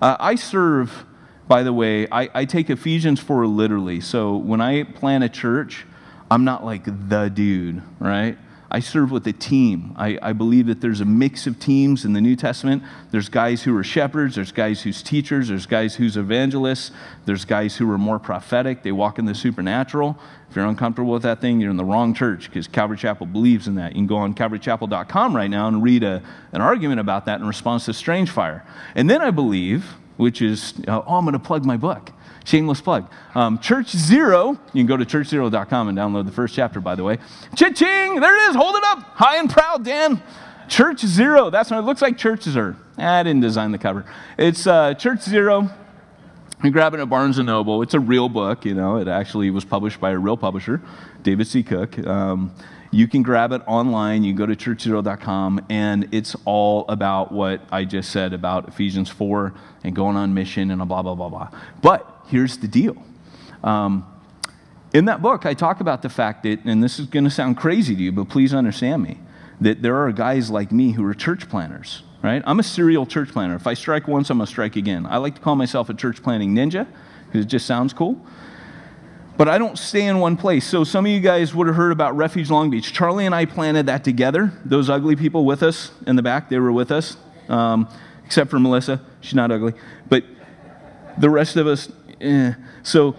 C: Uh, I serve, by the way, I, I take Ephesians 4 literally. So when I plan a church, I'm not like the dude, right? I serve with a team. I, I, believe that there's a mix of teams in the New Testament. There's guys who are shepherds, there's guys who's teachers, there's guys who's evangelists, there's guys who are more prophetic. They walk in the supernatural. If you're uncomfortable with that thing, you're in the wrong church because Calvary Chapel believes in that. You can go on calvarychapel.com right now and read a, an argument about that in response to Strange Fire. And then I believe, which is, oh, I'm going to plug my book. Shameless plug. Um, Church Zero, you can go to churchzero.com and download the first chapter, by the way. Cha-ching! There it is. Hold it up. High and proud, Dan. Church Zero. That's what it looks like churches are. I didn't design the cover. It's uh, Church Zero. You grab it at Barnes & Noble. It's a real book, you know. It actually was published by a real publisher, David C. Cook. Um, you can grab it online. You go to churchzero.com, and it's all about what I just said about Ephesians 4 and going on mission and a blah, blah, blah, blah. But here's the deal. Um, in that book, I talk about the fact that, and this is going to sound crazy to you, but please understand me, that there are guys like me who are church planters right? I'm a serial church planter. If I strike once, I'm going to strike again. I like to call myself a church planting ninja because it just sounds cool. But I don't stay in one place. So some of you guys would have heard about Refuge Long Beach. Charlie and I planted that together. Those ugly people with us in the back, they were with us, um, except for Melissa. She's not ugly. But the rest of us, eh. So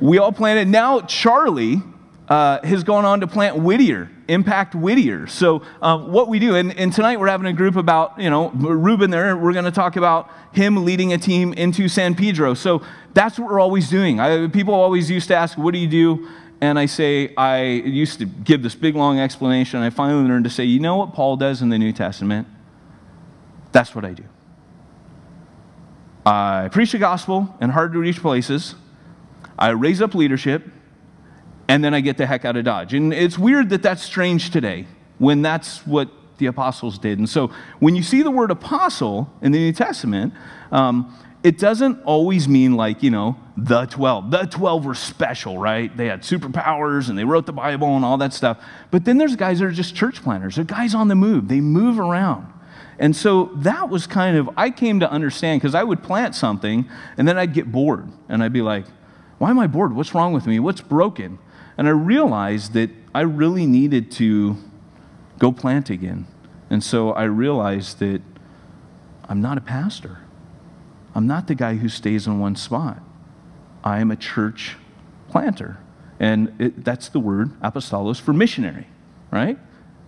C: we all planted. Now Charlie uh, has gone on to plant Whittier, Impact Whittier. So um, what we do, and, and, tonight we're having a group about, you know, Ruben there, we're going to talk about him leading a team into San Pedro. So that's what we're always doing. I, people always used to ask, what do you do? And I say, I used to give this big long explanation. I finally learned to say, you know what Paul does in the New Testament? That's what I do. I preach the gospel in hard to reach places. I raise up leadership and then I get the heck out of Dodge. And it's weird that that's strange today when that's what the apostles did. And so when you see the word apostle in the New Testament, um, it doesn't always mean like, you know, the 12. The 12 were special, right? They had superpowers and they wrote the Bible and all that stuff. But then there's guys that are just church planters. They're guys on the move, they move around. And so that was kind of, I came to understand because I would plant something and then I'd get bored and I'd be like, why am I bored? What's wrong with me? What's broken? And I realized that I really needed to go plant again. And so I realized that I'm not a pastor. I'm not the guy who stays in one spot. I am a church planter. And it, that's the word apostolos for missionary, right?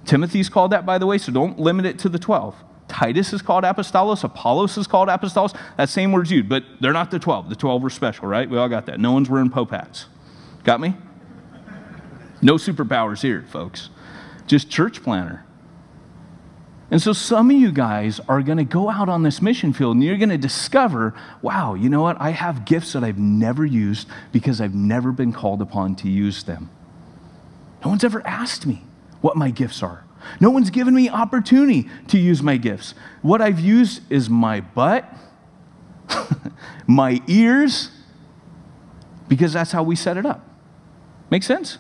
C: Timothy's called that, by the way, so don't limit it to the 12. Titus is called apostolos. Apollos is called apostolos. That same word's used, but they're not the 12. The 12 were special, right? We all got that. No one's wearing pope hats. Got me? No superpowers here, folks. Just church planter. And so some of you guys are going to go out on this mission field and you're going to discover, wow, you know what? I have gifts that I've never used because I've never been called upon to use them. No one's ever asked me what my gifts are. No one's given me opportunity to use my gifts. What I've used is my butt, [laughs] my ears, because that's how we set it up. Make sense?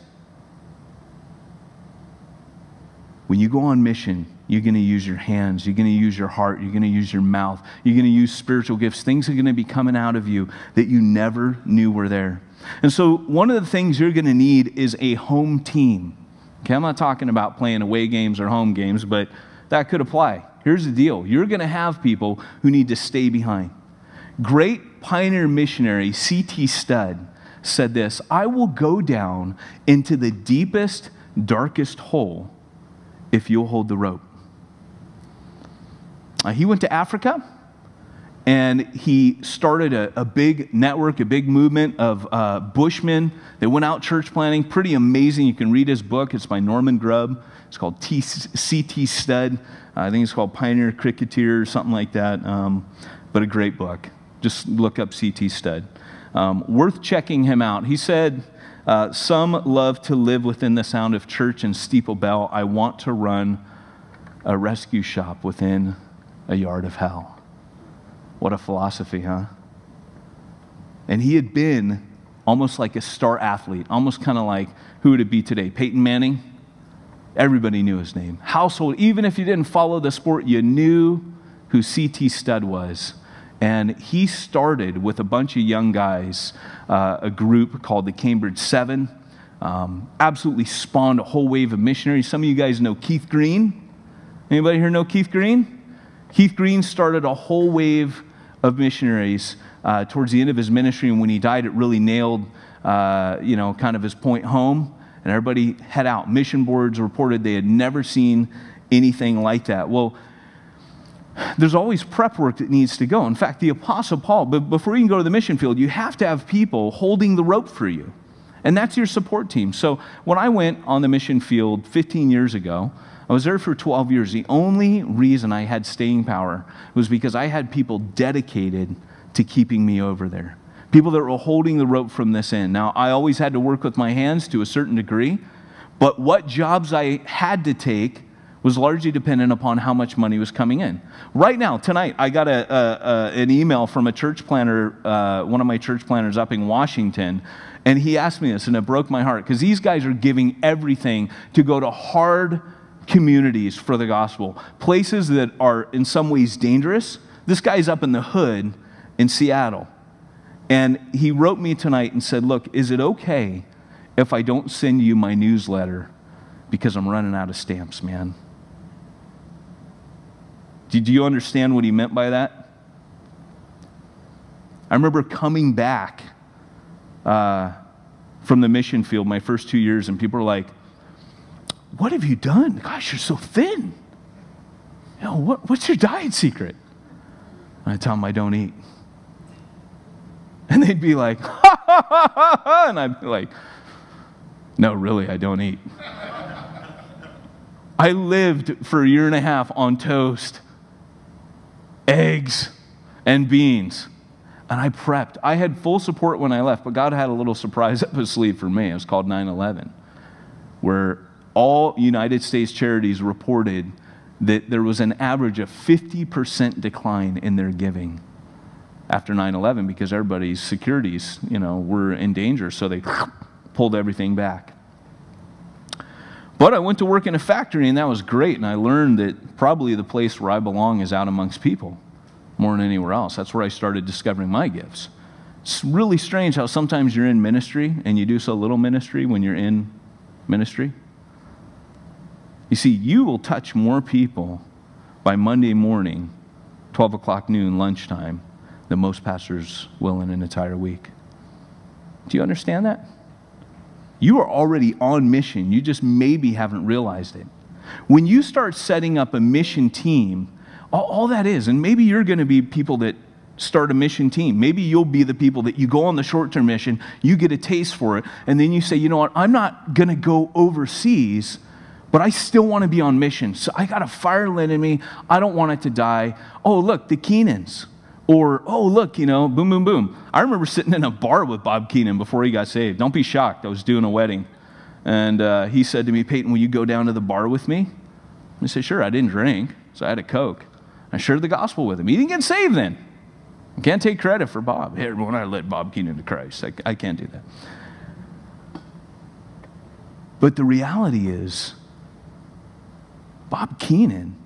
C: When you go on mission, you're going to use your hands, you're going to use your heart, you're going to use your mouth, you're going to use spiritual gifts. Things are going to be coming out of you that you never knew were there. And so, one of the things you're going to need is a home team. Okay, I'm not talking about playing away games or home games, but that could apply. Here's the deal you're going to have people who need to stay behind. Great pioneer missionary C.T. Studd said this I will go down into the deepest, darkest hole if you'll hold the rope. Uh, he went to Africa and he started a, a, big network, a big movement of uh, Bushmen that went out church planting. Pretty amazing. You can read his book. It's by Norman Grubb. It's called C.T. Studd. Uh, I think it's called Pioneer Cricketer or something like that. Um, but a great book. Just look up C.T. Studd. Um, worth checking him out. He said, uh, Some love to live within the sound of church and steeple bell. I want to run a rescue shop within a yard of hell. What a philosophy, huh? And he had been almost like a star athlete, almost kind of like who would it be today? Peyton Manning? Everybody knew his name. Household, even if you didn't follow the sport, you knew who C.T. Studd was. And he started with a bunch of young guys, uh, a group called the Cambridge Seven. Um, absolutely spawned a whole wave of missionaries. Some of you guys know Keith Green. Anybody here know Keith Green? Keith Green started a whole wave of missionaries uh, towards the end of his ministry, and when he died, it really nailed, uh, you know, kind of his point home. And everybody head out. Mission boards reported they had never seen anything like that. Well, there's always prep work that needs to go. In fact, the Apostle Paul, but before you can go to the mission field, you have to have people holding the rope for you. And that's your support team. So when I went on the mission field 15 years ago, I was there for 12 years. The only reason I had staying power was because I had people dedicated to keeping me over there. People that were holding the rope from this end. Now, I always had to work with my hands to a certain degree, but what jobs I had to take was largely dependent upon how much money was coming in. Right now, tonight, I got a, a, a, an email from a church planter, uh, one of my church planters up in Washington, and he asked me this, and it broke my heart because these guys are giving everything to go to hard communities for the gospel, places that are in some ways dangerous. This guy's up in the hood in Seattle. And he wrote me tonight and said, Look, is it okay if I don't send you my newsletter because I'm running out of stamps, man? Did you understand what he meant by that? I remember coming back uh, from the mission field my first two years, and people were like, what have you done? Gosh, you're so thin. You know, what, what's your diet secret? And I tell them I don't eat. And they'd be like, ha, ha, ha, ha. And I'd be like, no, really, I don't eat. I lived for a year and a half on toast, eggs, and beans. And I prepped. I had full support when I left, but God had a little surprise up his sleeve for me. It was called 9 11, where all United States charities reported that there was an average of 50% decline in their giving after 9-11 because everybody's securities you know were in danger so they pulled everything back. But i went to work in a factory and that was great and i learned that probably the place where i belong is out amongst people more than anywhere else. That's where i started discovering my gifts. It's really strange how sometimes you're in ministry and you do so little ministry when you're in ministry you see, you will touch more people by Monday morning, 12 o'clock noon, lunchtime, than most pastors will in an entire week. Do you understand that? You are already on mission. You just maybe haven't realized it. When you start setting up a mission team, all, all that is, and maybe you're going to be people that start a mission team. Maybe you'll be the people that you go on the short term mission, you get a taste for it, and then you say, you know what, I'm not going to go overseas, but I still want to be on mission. So I got a fire lit in me. I don't want it to die. Oh, look, the Keenans. Or, oh, look, you know, boom, boom, boom. I remember sitting in a bar with Bob Keenan before he got saved. Don't be shocked. I was doing a wedding. And uh, he said to me, Peyton, will you go down to the bar with me? I said, sure. I didn't drink, so I had a Coke. I shared the gospel with him. He didn't get saved then. I can't take credit for Bob. Hey, when I led Bob Keenan to Christ, I, I can't do that. But the reality is, Bob Keenan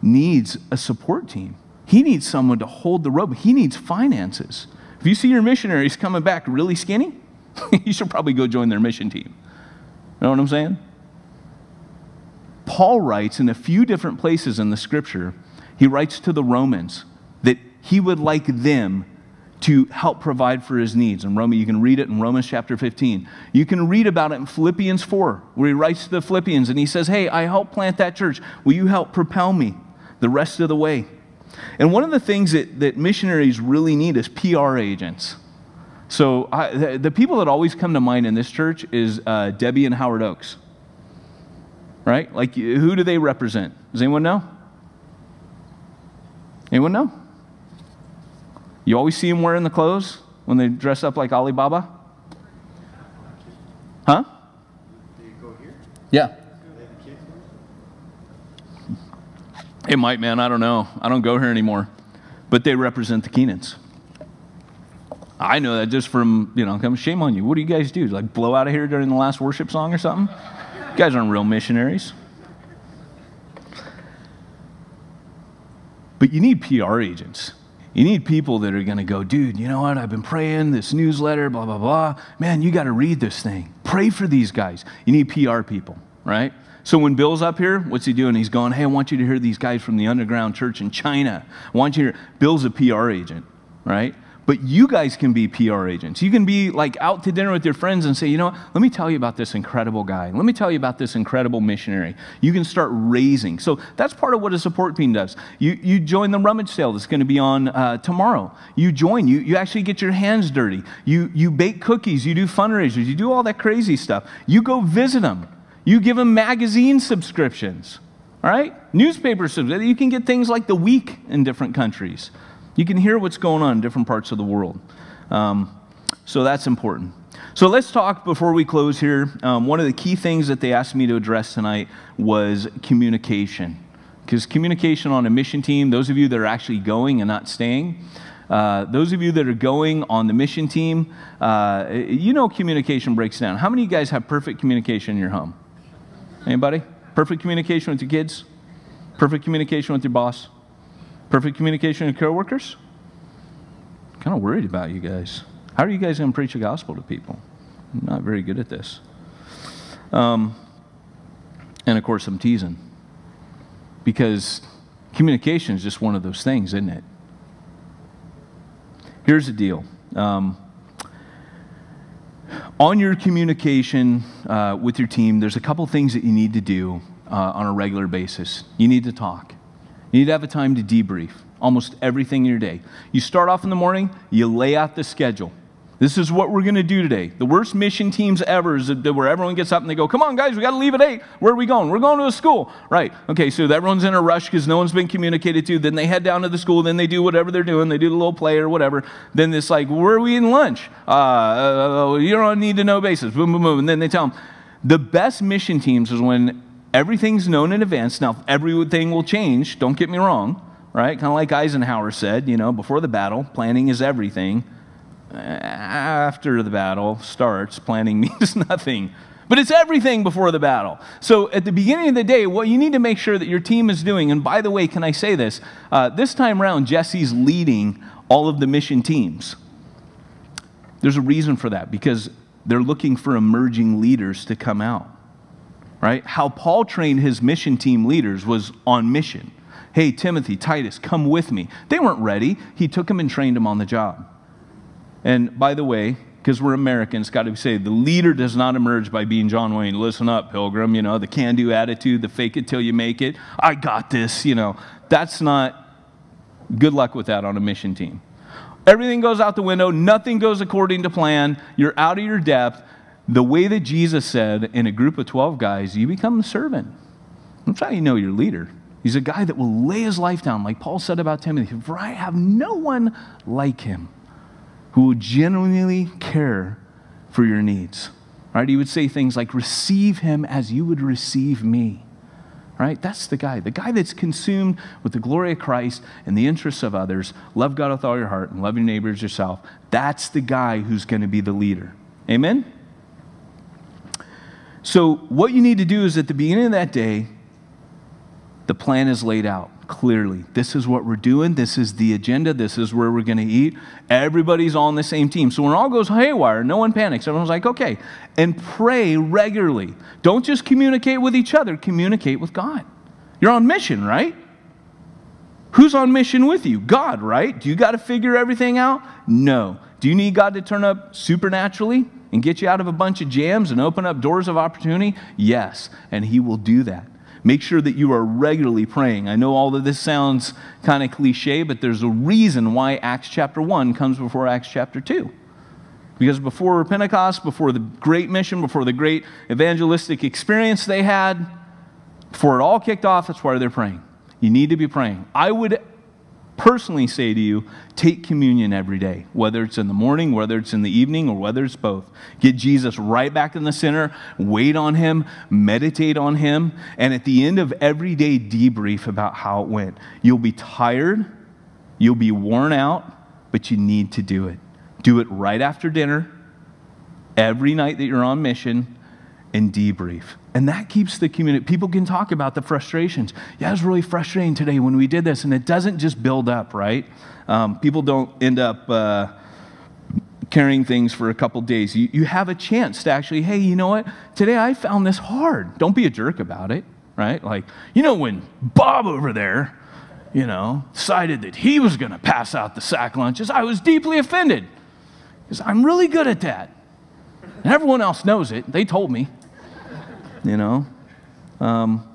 C: needs a support team. He needs someone to hold the rope. He needs finances. If you see your missionaries coming back really skinny, [laughs] you should probably go join their mission team. You know what I'm saying? Paul writes in a few different places in the scripture, he writes to the Romans that he would like them to help provide for his needs. And Roman, you can read it in Romans chapter 15. You can read about it in Philippians 4, where he writes to the Philippians and he says, Hey, I helped plant that church. Will you help propel me the rest of the way? And one of the things that, that missionaries really need is PR agents. So I, the, the, people that always come to mind in this church is uh, Debbie and Howard Oaks. Right? Like, who do they represent? Does anyone know? Anyone know? You always see them wearing the clothes when they dress up like Ali Baba? Huh? Do you go here? Yeah. It might, man. I don't know. I don't go here anymore. But they represent the Keenans. I know that just from, you know, shame on you. What do you guys do? Like blow out of here during the last worship song or something? You guys aren't real missionaries. But you need PR agents. You need people that are going to go, dude, you know what? I've been praying this newsletter, blah, blah, blah. Man, you got to read this thing. Pray for these guys. You need PR people, right? So when Bill's up here, what's he doing? He's going, hey, I want you to hear these guys from the underground church in China. I want you to hear. Bill's a PR agent, right? But you guys can be PR agents. You can be like out to dinner with your friends and say, you know what, let me tell you about this incredible guy. Let me tell you about this incredible missionary. You can start raising. So that's part of what a support team does. You, you join the rummage sale that's going to be on uh, tomorrow. You join, you, you actually get your hands dirty. You, you bake cookies, you do fundraisers, you do all that crazy stuff. You go visit them. You give them magazine subscriptions, all right? Newspaper subscriptions. You can get things like The Week in different countries. You can hear what's going on in different parts of the world. Um, so that's important. So let's talk before we close here. Um, one of the key things that they asked me to address tonight was communication. Because communication on a mission team, those of you that are actually going and not staying, uh, those of you that are going on the mission team, uh, you know communication breaks down. How many of you guys have perfect communication in your home? Anybody? Perfect communication with your kids? Perfect communication with your boss? Perfect communication with coworkers? Kind of worried about you guys. How are you guys going to preach the gospel to people? I'm not very good at this. Um, and of course, I'm teasing because communication is just one of those things, isn't it? Here's the deal. Um, on your communication uh, with your team, there's a couple things that you need to do uh, on a regular basis. You need to talk. You need to have a time to debrief almost everything in your day. You start off in the morning, you lay out the schedule. This is what we're going to do today. The worst mission teams ever is where everyone gets up and they go, Come on, guys, we got to leave at 8. Where are we going? We're going to a school. Right. Okay, so everyone's in a rush because no one's been communicated to. Then they head down to the school. Then they do whatever they're doing. They do the little play or whatever. Then it's like, Where are we in lunch? Uh, uh, you're on need to know basis. Boom, boom, boom. And then they tell them. The best mission teams is when everything's known in advance. Now, everything will change. Don't get me wrong. Right? Kind of like Eisenhower said, you know, before the battle, planning is everything after the battle starts, planning [laughs] means nothing. But it's everything before the battle. So at the beginning of the day, what you need to make sure that your team is doing, and by the way, can I say this? Uh, this time around, Jesse's leading all of the mission teams. There's a reason for that because they're looking for emerging leaders to come out. Right? How Paul trained his mission team leaders was on mission. Hey, Timothy, Titus, come with me. They weren't ready. He took them and trained them on the job. And by the way, because we're Americans, got to say the leader does not emerge by being John Wayne. Listen up, pilgrim, you know, the can do attitude, the fake it till you make it. I got this, you know. That's not good luck with that on a mission team. Everything goes out the window, nothing goes according to plan, you're out of your depth. The way that Jesus said in a group of 12 guys, you become the servant. That's how you know your leader. He's a guy that will lay his life down, like Paul said about Timothy, for I have no one like him who will genuinely care for your needs. Right? He would say things like, receive him as you would receive me. Right? That's the guy. The guy that's consumed with the glory of Christ and the interests of others. Love God with all your heart and love your neighbors yourself. That's the guy who's going to be the leader. Amen? So, what you need to do is at the beginning of that day, the plan is laid out clearly. This is what we're doing. This is the agenda. This is where we're going to eat. Everybody's on the same team. So when all goes haywire, no one panics. Everyone's like, okay. And pray regularly. Don't just communicate with each other, communicate with God. You're on mission, right? Who's on mission with you? God, right? Do you got to figure everything out? No. Do you need God to turn up supernaturally and get you out of a bunch of jams and open up doors of opportunity? Yes. And He will do that. Make sure that you are regularly praying. I know all of this sounds kind of cliche, but there's a reason why Acts chapter 1 comes before Acts chapter 2. Because before Pentecost, before the great mission, before the great evangelistic experience they had, before it all kicked off, that's why they're praying. You need to be praying. I would personally say to you take communion every day, whether it's in the morning, whether it's in the evening, or whether it's both. Get Jesus right back in the center, wait on him, meditate on him, and at the end of every day, debrief about how it went. You'll be tired, you'll be worn out, but you need to do it. Do it right after dinner, every night that you're on mission, and debrief. And that keeps the community. People can talk about the frustrations. Yeah, it was really frustrating today when we did this, and it doesn't just build up, right? Um, people don't end up uh, carrying things for a couple days. You, you have a chance to actually, hey, you know what? Today I found this hard. Don't be a jerk about it, right? Like, you know, when Bob over there, you know, decided that he was going to pass out the sack lunches, I was deeply offended because I'm really good at that. And everyone else knows it. They told me you know? Um,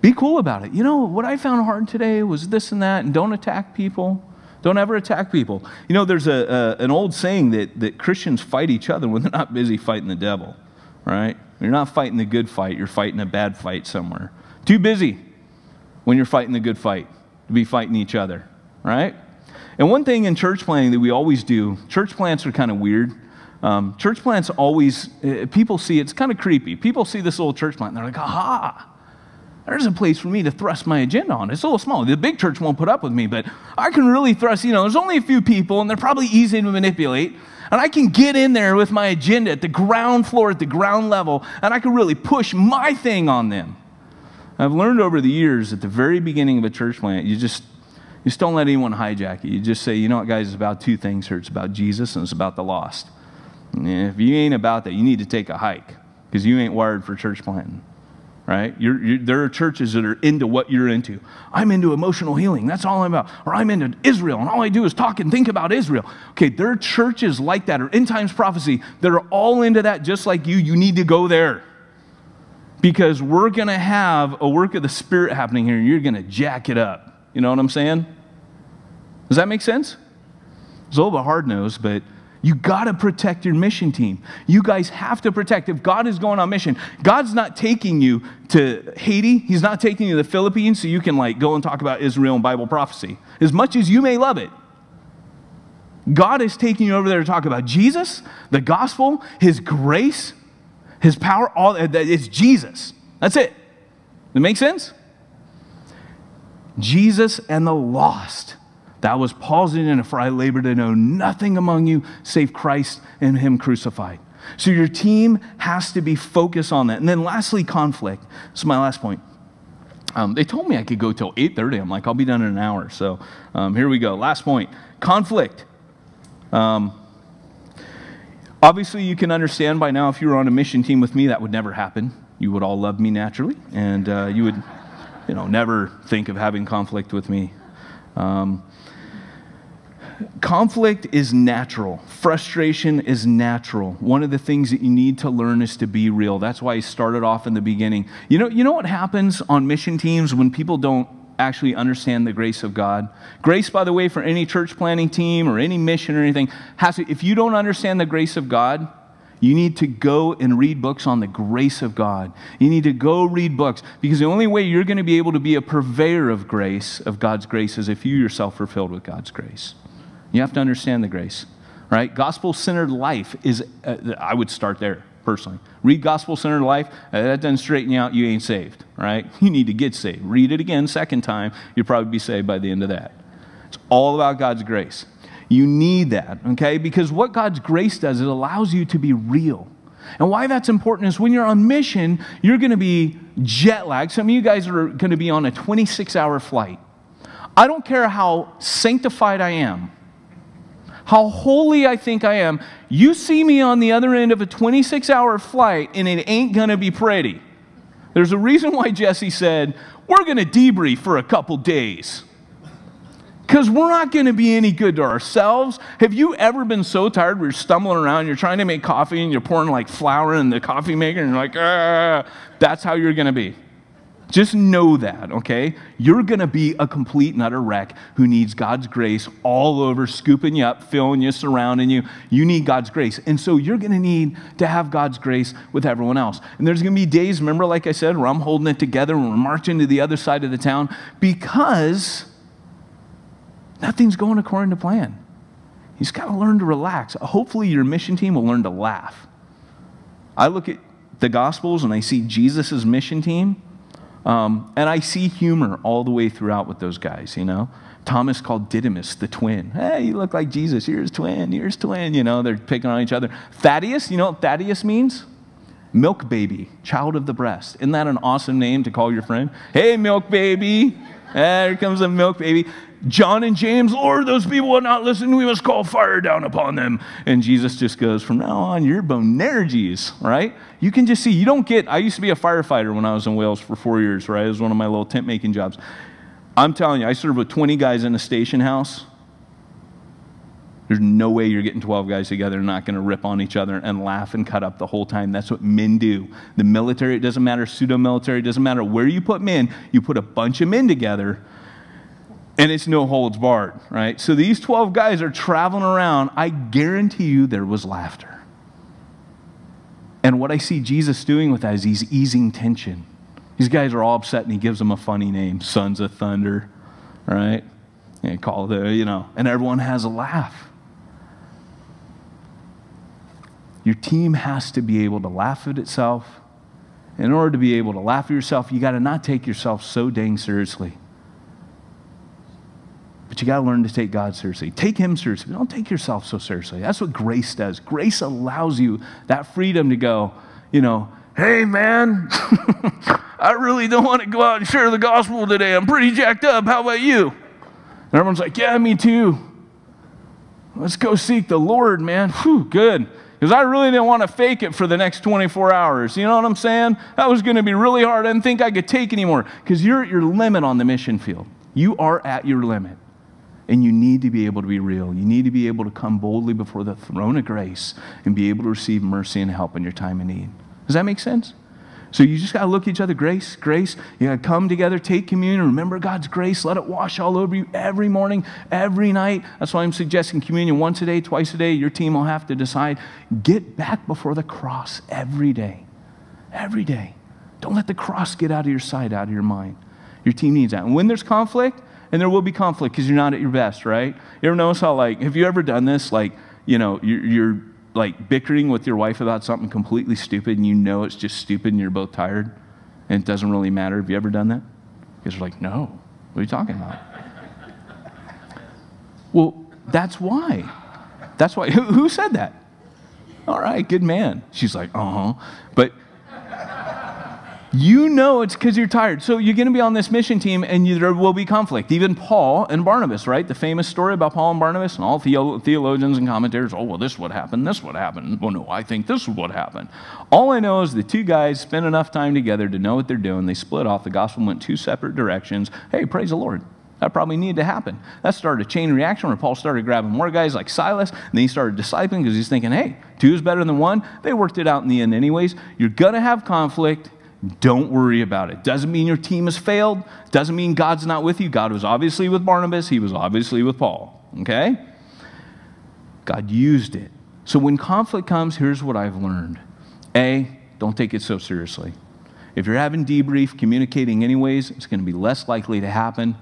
C: be cool about it. You know, what I found hard today was this and that, and don't attack people. Don't ever attack people. You know, there's a, a, an old saying that, that Christians fight each other when they're not busy fighting the devil, right? You're not fighting the good fight, you're fighting a bad fight somewhere. Too busy when you're fighting the good fight to be fighting each other, right? And one thing in church planting that we always do, church plants are kind of weird. Um, church plants always, uh, people see it's kind of creepy. People see this little church plant and they're like, aha, there's a place for me to thrust my agenda on. It's a little small. The big church won't put up with me, but I can really thrust, you know, there's only a few people and they're probably easy to manipulate. And I can get in there with my agenda at the ground floor, at the ground level, and I can really push my thing on them. I've learned over the years at the very beginning of a church plant, you just, you just don't let anyone hijack it. You just say, you know what, guys, it's about two things here. It's about Jesus and it's about the lost. If you ain't about that, you need to take a hike because you ain't wired for church planting, right? You're, you're, there are churches that are into what you're into. I'm into emotional healing. That's all I'm about. Or I'm into Israel, and all I do is talk and think about Israel. Okay, there are churches like that, or end times prophecy, that are all into that just like you. You need to go there because we're going to have a work of the Spirit happening here, and you're going to jack it up. You know what I'm saying? Does that make sense? It's a little bit hard nosed, but you got to protect your mission team. You guys have to protect. If God is going on mission, God's not taking you to Haiti. He's not taking you to the Philippines so you can like go and talk about Israel and Bible prophecy. As much as you may love it, God is taking you over there to talk about Jesus, the gospel, his grace, his power, all uh, it's Jesus. That's it. That make sense? Jesus and the lost. That was agenda, for I labor to know nothing among you save Christ and Him crucified. So your team has to be focused on that. And then lastly, conflict. This is my last point. Um, they told me I could go till 8.30. I'm like, I'll be done in an hour. So um, here we go. Last point. Conflict. Um, obviously, you can understand by now if you were on a mission team with me, that would never happen. You would all love me naturally, and uh, you would, you know, never think of having conflict with me. Um, conflict is natural. Frustration is natural. One of the things that you need to learn is to be real. That's why I started off in the beginning. You know, you know what happens on mission teams when people don't actually understand the grace of God? Grace, by the way, for any church planting team or any mission or anything, has to, if you don't understand the grace of God, you need to go and read books on the grace of God. You need to go read books because the only way you're going to be able to be a purveyor of grace, of God's grace, is if you yourself are filled with God's grace. You have to understand the grace, right? Gospel centered life is, uh, I would start there personally. Read gospel centered life, uh, that doesn't straighten you out, you ain't saved, right? You need to get saved. Read it again, second time, you'll probably be saved by the end of that. It's all about God's grace. You need that, okay? Because what God's grace does, it allows you to be real. And why that's important is when you're on mission, you're going to be jet lagged. Some of you guys are going to be on a 26 hour flight. I don't care how sanctified I am how holy I think I am. You see me on the other end of a 26 hour flight, and it ain't gonna be pretty. There's a reason why Jesse said, We're gonna debrief for a couple days. Because we're not going to be any good to ourselves. Have you ever been so tired where you're stumbling around, you're trying to make coffee, and you're pouring like flour in the coffee maker, and you're like, ah, that's how you're going to be. Just know that, okay? You're going to be a complete and utter wreck who needs God's grace all over, scooping you up, filling you, surrounding you. You need God's grace. And so you're going to need to have God's grace with everyone else. And there's going to be days, remember, like I said, where I'm holding it together and we're marching to the other side of the town because nothing's going according to plan. Just got to learn to relax. Hopefully, your mission team will learn to laugh. I look at the Gospels and I see Jesus' mission team um, and I see humor all the way throughout with those guys, you know. Thomas called Didymus the twin. Hey, you look like Jesus. Here's twin. Here's twin. You know, they're picking on each other. Thaddeus, you know what Thaddeus means? Milk baby, child of the breast. Isn't that an awesome name to call your friend? Hey, milk baby. There comes the milk baby. John and James, Lord, those people will not listen. We must call fire down upon them. And Jesus just goes, From now on, you're Boanerges, right? You can just see, you don't get, I used to be a firefighter when I was in Wales for four years, right? It was one of my little tent making jobs. I'm telling you, I served with 20 guys in a station house. There's no way you're getting 12 guys together and not going to rip on each other and laugh and cut up the whole time. That's what men do. The military, it doesn't matter, pseudo military, it doesn't matter where you put men, you put a bunch of men together and it's no holds barred, right? So these 12 guys are traveling around. I guarantee you there was laughter. And what I see Jesus doing with that is he's easing tension. These guys are all upset and he gives them a funny name, Sons of Thunder, right? And call the, you know, and everyone has a laugh. Your team has to be able to laugh at itself. In order to be able to laugh at yourself, you got to not take yourself so dang seriously. But you got to learn to take God seriously. Take Him seriously. Don't take yourself so seriously. That's what grace does. Grace allows you that freedom to go, you know, hey, man, [laughs] I really don't want to go out and share the gospel today. I'm pretty jacked up. How about you? And everyone's like, yeah, me too. Let's go seek the Lord, man. Whew, good. Because I really didn't want to fake it for the next 24 hours. You know what I'm saying? That was going to be really hard. I didn't think I could take anymore. Because you're at your limit on the mission field. You are at your limit. And you need to be able to be real. You need to be able to come boldly before the throne of grace and be able to receive mercy and help in your time of need. Does that make sense? So you just got to look at each other, grace, grace. You got to come together, take communion, remember God's grace, let it wash all over you every morning, every night. That's why I'm suggesting communion once a day, twice a day. Your team will have to decide. Get back before the cross every day. Every day. Don't let the cross get out of your sight, out of your mind. Your team needs that. And when there's conflict, and there will be conflict because you're not at your best, right? You ever notice how, like, have you ever done this? Like, you know, you're, you're like bickering with your wife about something completely stupid and you know it's just stupid and you're both tired and it doesn't really matter. Have you ever done that? Because you're like, no, what are you talking about? well, that's why. That's why. [laughs] Who, who said that? All right, good man. She's like, uh huh. But you know it's because you're tired. So you're going to be on this mission team and you, there will be conflict. Even Paul and Barnabas, right? The famous story about Paul and Barnabas, and all the, theologians and commentators, oh, well, this would happen, this would happen. Well, no, I think this is what happened. All I know is the two guys spent enough time together to know what they're doing. They split off. The gospel went two separate directions. Hey, praise the Lord. That probably needed to happen. That started a chain reaction where Paul started grabbing more guys like Silas, and then he started discipling because he's thinking, hey, two is better than one. They worked it out in the end, anyways. You're going to have conflict. Don't worry about it. Doesn't mean your team has failed. Doesn't mean God's not with you. God was obviously with Barnabas, he was obviously with Paul. Okay? God used it. So when conflict comes, here's what I've learned A, don't take it so seriously. If you're having debrief, communicating anyways, it's going to be less likely to happen.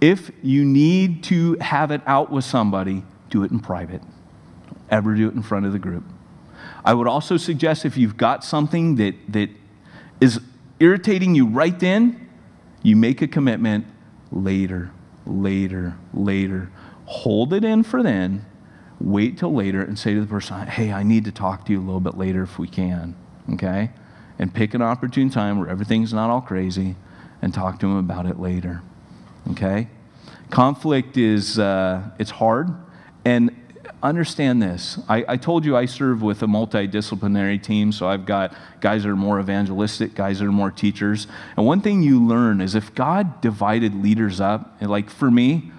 C: If you need to have it out with somebody, do it in private. Don't ever do it in front of the group. I would also suggest if you've got something that, that is irritating you right then, you make a commitment later, later, later. Hold it in for then, wait till later, and say to the person, hey, I need to talk to you a little bit later if we can, okay? And pick an opportune time where everything's not all crazy and talk to them about it later, okay? Conflict is, uh, it's hard, and understand this. I, I, told you I serve with a multidisciplinary team, so I've got guys that are more evangelistic, guys that are more teachers. And one thing you learn is if God divided leaders up, like for me,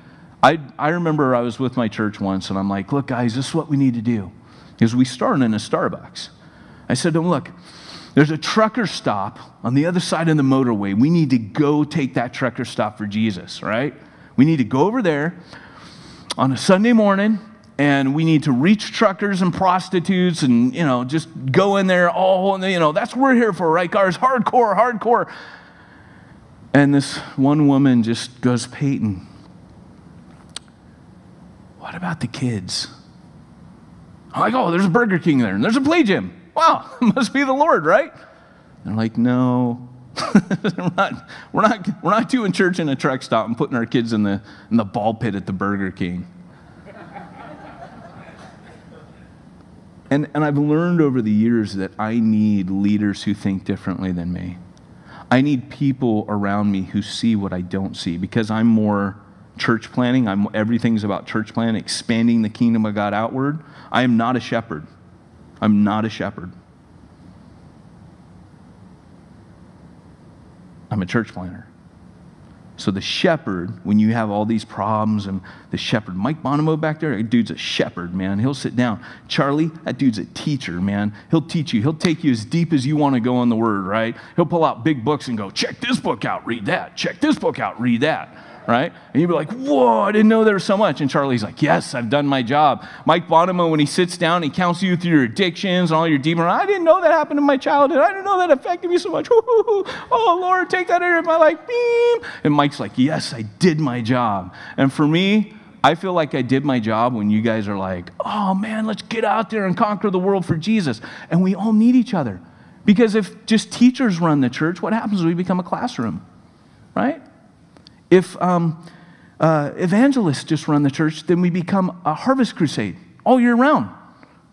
C: I, I remember I was with my church once, and I'm like, look, guys, this is what we need to do. Because we started in a Starbucks. I said to them, look, there's a trucker stop on the other side of the motorway. We need to go take that trucker stop for Jesus, right? We need to go over there on a Sunday morning and we need to reach truckers and prostitutes and you know just go in there all you know that's what we're here for right guys? Hardcore hardcore. And this one woman just goes peyton what about the kids? I'm like oh there's a burger king there and there's a play gym. Wow [laughs] must be the lord right? They're like no. [laughs] We're, not, we're, not, we're not doing church in a truck stop and putting our kids in the, in the ball pit at the burger king And, and I've learned over the years that I need leaders who think differently than me. I need people around me who see what I don't see because I'm more church planting. I'm, everything's about church planting, expanding the kingdom of God outward. I am not a shepherd. I'm not a shepherd. I'm a church planter. So the shepherd, when you have all these problems, and the shepherd, Mike Bonomo back there, that dude's a shepherd, man. He'll sit down. Charlie, that dude's a teacher, man. He'll teach you. He'll take you as deep as you want to go in the word, right? He'll pull out big books and go, check this book out, read that. Check this book out, read that right? And you'd be like, whoa, I didn't know there was so much. And Charlie's like, yes, I've done my job. Mike Bonomo, when he sits down, he counts you through your addictions and all your demons. I didn't know that happened in my childhood. I didn't know that affected me so much. [laughs] Oh, Lord, take that out of my life. Beam. And Mike's like, yes, I did my job. And for me, I feel like I did my job when you guys are like, oh man, let's get out there and conquer the world for Jesus. And we all need each other. Because if just teachers run the church, what happens is we become a classroom, right? If um, uh, evangelists just run the church, then we become a harvest crusade all year round.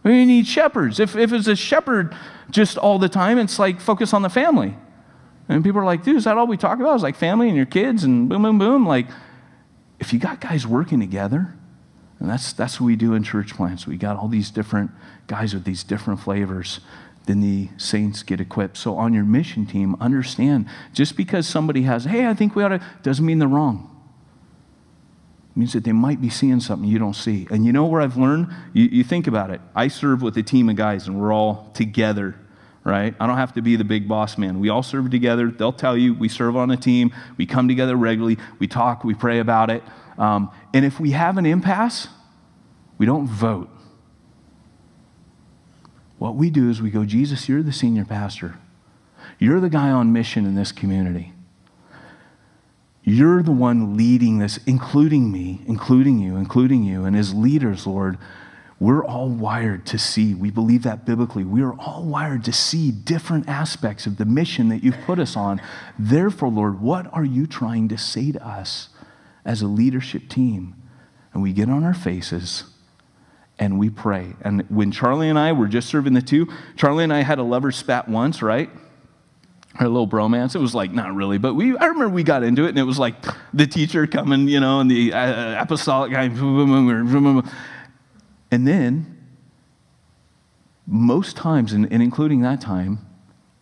C: We need shepherds. If, if it's a shepherd just all the time, it's like focus on the family. And people are like, dude, is that all we talk about? It's like family and your kids and boom, boom, boom. Like, if you got guys working together, and that's, that's what we do in church plants. We got all these different guys with these different flavors then the saints get equipped. So on your mission team, understand just because somebody has, hey, I think we ought to, doesn't mean they're wrong. It means that they might be seeing something you don't see. And you know where I've learned? You, you think about it. I serve with a team of guys and we're all together, right? I don't have to be the big boss man. We all serve together. They'll tell you we serve on a team. We come together regularly. We talk. We pray about it. Um, and if we have an impasse, we don't vote. What we do is we go, Jesus, you're the senior pastor. You're the guy on mission in this community. You're the one leading this, including me, including you, including you. And as leaders, Lord, we're all wired to see. We believe that biblically. We are all wired to see different aspects of the mission that you've put us on. Therefore, Lord, what are you trying to say to us as a leadership team? And we get on our faces and we pray. And when Charlie and I were just serving the two, Charlie and I had a lover spat once, right? Our little bromance. It was like not really, but we. I remember we got into it, and it was like the teacher coming, you know, and the uh, apostolic guy, and then most times, and, and including that time,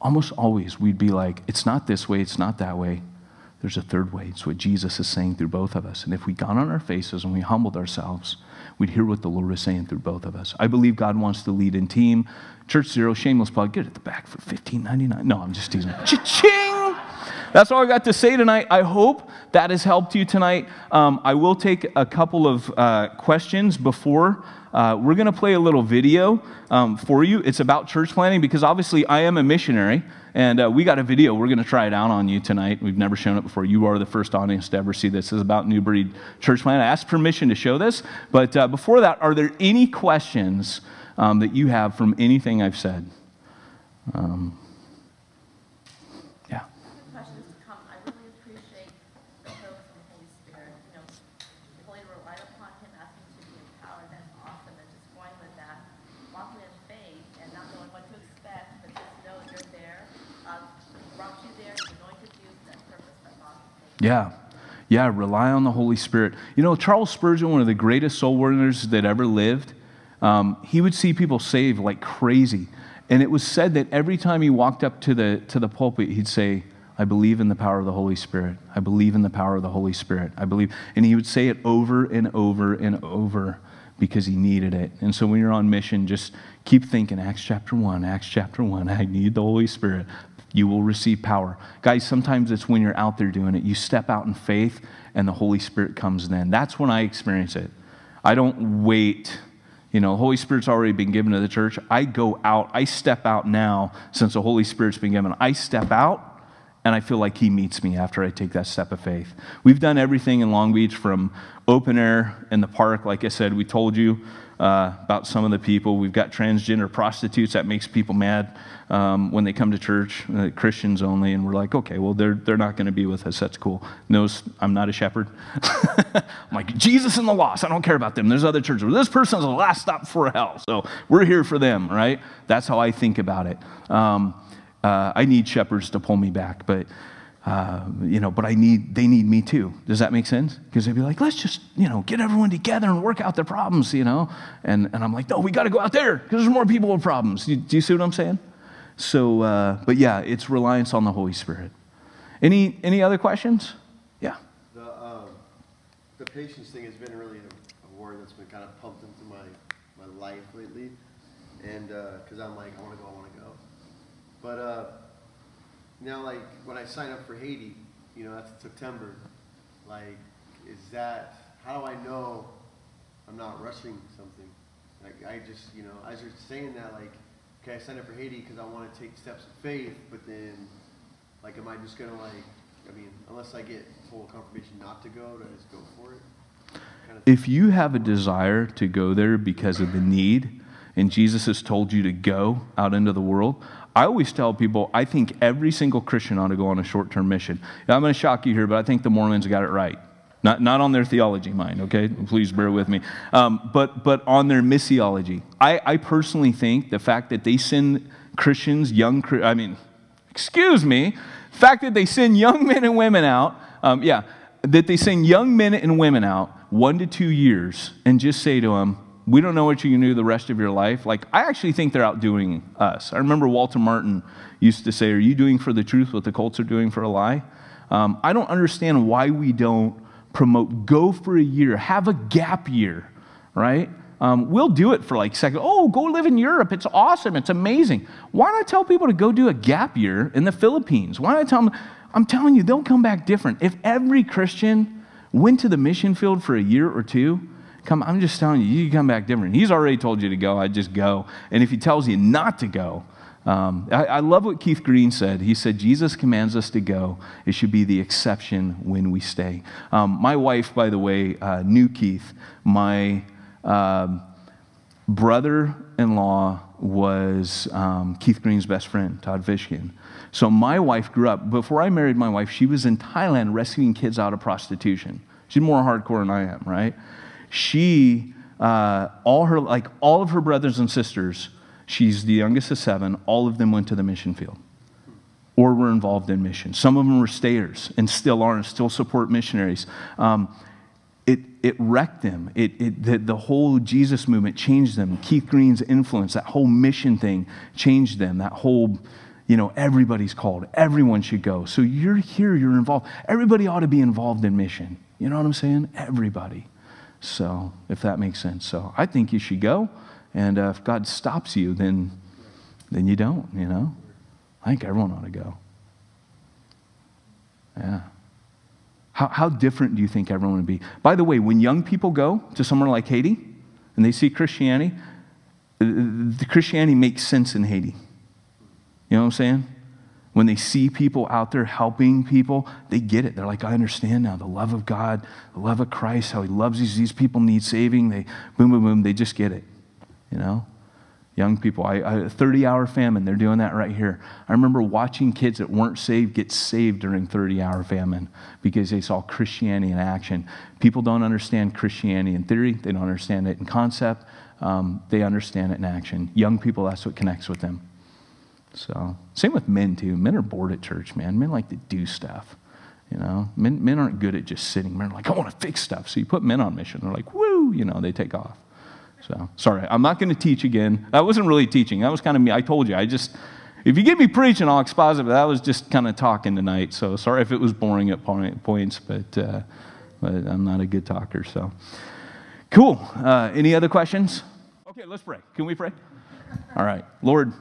C: almost always we'd be like, "It's not this way. It's not that way." there's a third way. It's what Jesus is saying through both of us. And if we got on our faces and we humbled ourselves, we'd hear what the Lord is saying through both of us. I believe God wants to lead in team. Church Zero, shameless plug, get at the back for $15.99. No, I'm just teasing. Cha-ching! That's all I got to say tonight. I hope that has helped you tonight. Um, I will take a couple of uh, questions before. Uh, we're going to play a little video um, for you. It's about church planting because obviously I am a missionary and uh, we got a video. We're going to try it out on you tonight. We've never shown it before. You are the first audience to ever see this. Is about New Breed Church Plant. I asked permission to show this. But uh, before that, are there any questions um, that you have from anything I've said? Um, yeah.
E: questions to come. I really appreciate the focus on the Holy Spirit. You know, fully relied upon Him, asking to be empowered. That's awesome. And just going with that, walking in faith and not knowing what to expect, but just know you're there. Uh, brought you there. You're going to do that purpose. That's awesome. Thank you.
C: Yeah. Yeah, rely on the Holy Spirit. You know, Charles Spurgeon, one of the greatest soul winners that ever lived, um, he would see people saved like crazy. And it was said that every time he walked up to the, to the pulpit, he'd say, I believe in the power of the Holy Spirit. I believe in the power of the Holy Spirit. I believe. And he would say it over and over and over because he needed it. And so when you're on mission, just keep thinking Acts chapter 1, Acts chapter 1, I need the Holy Spirit. You will receive power. Guys, sometimes it's when you're out there doing it. You step out in faith and the Holy Spirit comes then. That's when I experience it. I don't wait you know, Holy Spirit's already been given to the church. I go out, I step out now since the Holy Spirit's been given. I step out and I feel like He meets me after I take that step of faith. We've done everything in Long Beach from open air in the park, like I said, we told you uh, about some of the people. We've got transgender prostitutes. That makes people mad um, when they come to church, uh, Christians only. And we're like, okay, well, they're, they're not going to be with us. That's cool. Knows I'm not a shepherd. [laughs] I'm like, Jesus and the lost. I don't care about them. There's other churches. Well, this person's the last stop for hell. So we're here for them, right? That's how I think about it. Um, uh, I need shepherds to pull me back, but uh, you know, but I need, they need me too. Does that make sense? Because they'd be like, let's just, you know, get everyone together and work out their problems, you know? And, and I'm like, no, we got to go out there because there's more people with problems. Do, do you see what I'm saying? So, uh, but yeah, it's reliance on the Holy Spirit. Any, any other questions? Yeah.
D: The, um, the patience thing has been really a, word that's been kind of pumped into my, my life lately. And, uh 'cause cause I'm like, I wanna go, I wanna go. But, uh, now like, when I sign up for Haiti, you know, that's September, like, is that, how do I know I'm not rushing something? Like, I just, you know, as you're saying that, like, okay, I signed up for Haiti because I want to take steps of faith, but then, like, am I just gonna like, I mean, unless I get full confirmation not to go, do I just go for it?
C: If you have a desire to go there because of the need, and Jesus has told you to go out into the world, I always tell people I think every single Christian ought to go on a short term mission. Now, I'm going to shock you here, but I think the Mormons got it right. Not, not on their theology mind, okay? Please bear with me. Um, but, but on their missiology. I, I personally think the fact that they send Christians, young, I mean, excuse me, the fact that they send young men and women out, um, yeah, that they send young men and women out one to two years and just say to them, we don't know what you can do the rest of your life. Like, I actually think they're outdoing us. I remember Walter Martin used to say, Are you doing for the truth what the cults are doing for a lie? Um, I don't understand why we don't promote go for a year, have a gap year, right? Um, we'll do it for like second. Oh, go live in Europe. It's awesome. It's amazing. Why not tell people to go do a gap year in the Philippines? Why not I tell them? I'm telling you, they'll come back different. If every Christian went to the mission field for a year or two, come, I'm just telling you, you come back different. He's already told you to go. I just go. And if he tells you not to go, um, I, I love what Keith Green said. He said, Jesus commands us to go. It should be the exception when we stay. Um, my wife, by the way, uh, knew Keith. My um, brother in law was um, Keith Green's best friend, Todd Fishkind. So my wife grew up, before I married my wife, she was in Thailand rescuing kids out of prostitution. She's more hardcore than I am, right? She, uh, all her, like all of her brothers and sisters, she's the youngest of seven, all of them went to the mission field or were involved in mission. Some of them were stayers and still are and still support missionaries. Um, it, it wrecked them. It, it, the, the whole Jesus movement changed them. Keith Green's influence, that whole mission thing changed them. That whole, you know, everybody's called. Everyone should go. So you're here, you're involved. Everybody ought to be involved in mission. You know what I'm saying? Everybody. So, if that makes sense. So, I think you should go. And uh, if God stops you, then, then you don't, you know? I think everyone ought to go. Yeah. How, how different do you think everyone would be? By the way, when young people go to somewhere like Haiti and they see Christianity, the Christianity makes sense in Haiti. You know what I'm saying? When they see people out there helping people, they get it. They're like, I understand now the love of God, the love of Christ, how He loves these. These people need saving. They boom, boom, boom. They just get it. You know? Young people, I, I 30 hour famine, they're doing that right here. I remember watching kids that weren't saved get saved during 30 hour famine because they saw Christianity in action. People don't understand Christianity in theory, they don't understand it in concept, um, they understand it in action. Young people, that's what connects with them. So, same with men too. Men are bored at church, man. Men like to do stuff. You know, men, men aren't good at just sitting. Men are like, I want to fix stuff. So you put men on mission. They're like, woo, you know, they take off. So, sorry, I'm not going to teach again. That wasn't really teaching. That was kind of me. I told you. I just, if you get me preaching, I'll exposit, but that was just kind of talking tonight. So, sorry if it was boring at points, but, uh, but I'm not a good talker. So, cool. Uh, any other questions? Okay, let's pray. Can we pray? All right. Lord,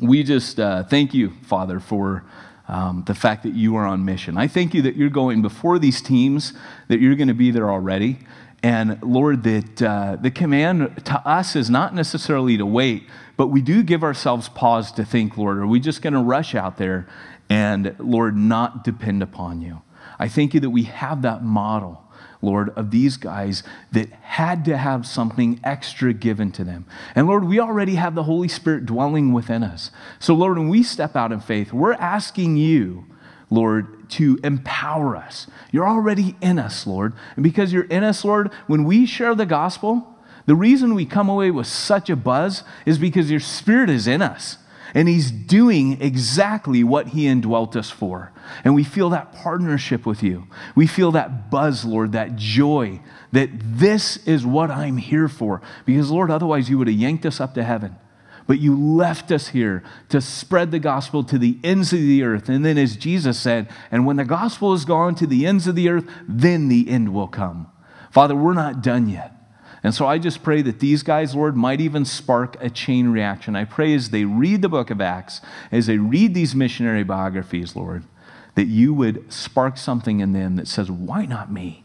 C: we just uh, thank you, Father, for um, the fact that you are on mission. I thank you that you're going before these teams, that you're going to be there already. And Lord, that uh, the command to us is not necessarily to wait, but we do give ourselves pause to think, Lord, are we just going to rush out there and, Lord, not depend upon you? I thank you that we have that model Lord, of these guys that had to have something extra given to them. And Lord, we already have the Holy Spirit dwelling within us. So, Lord, when we step out in faith, we're asking you, Lord, to empower us. You're already in us, Lord. And because you're in us, Lord, when we share the gospel, the reason we come away with such a buzz is because your Spirit is in us and He's doing exactly what He indwelt us for. And we feel that partnership with you. We feel that buzz, Lord, that joy that this is what I'm here for. Because, Lord, otherwise you would have yanked us up to heaven. But you left us here to spread the gospel to the ends of the earth. And then, as Jesus said, and when the gospel is gone to the ends of the earth, then the end will come. Father, we're not done yet. And so I just pray that these guys, Lord, might even spark a chain reaction. I pray as they read the book of Acts, as they read these missionary biographies, Lord, that you would spark something in them that says, Why not me?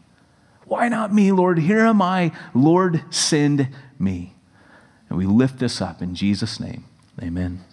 C: Why not me, Lord? Here am I. Lord, send me. And we lift this up in Jesus' name. Amen.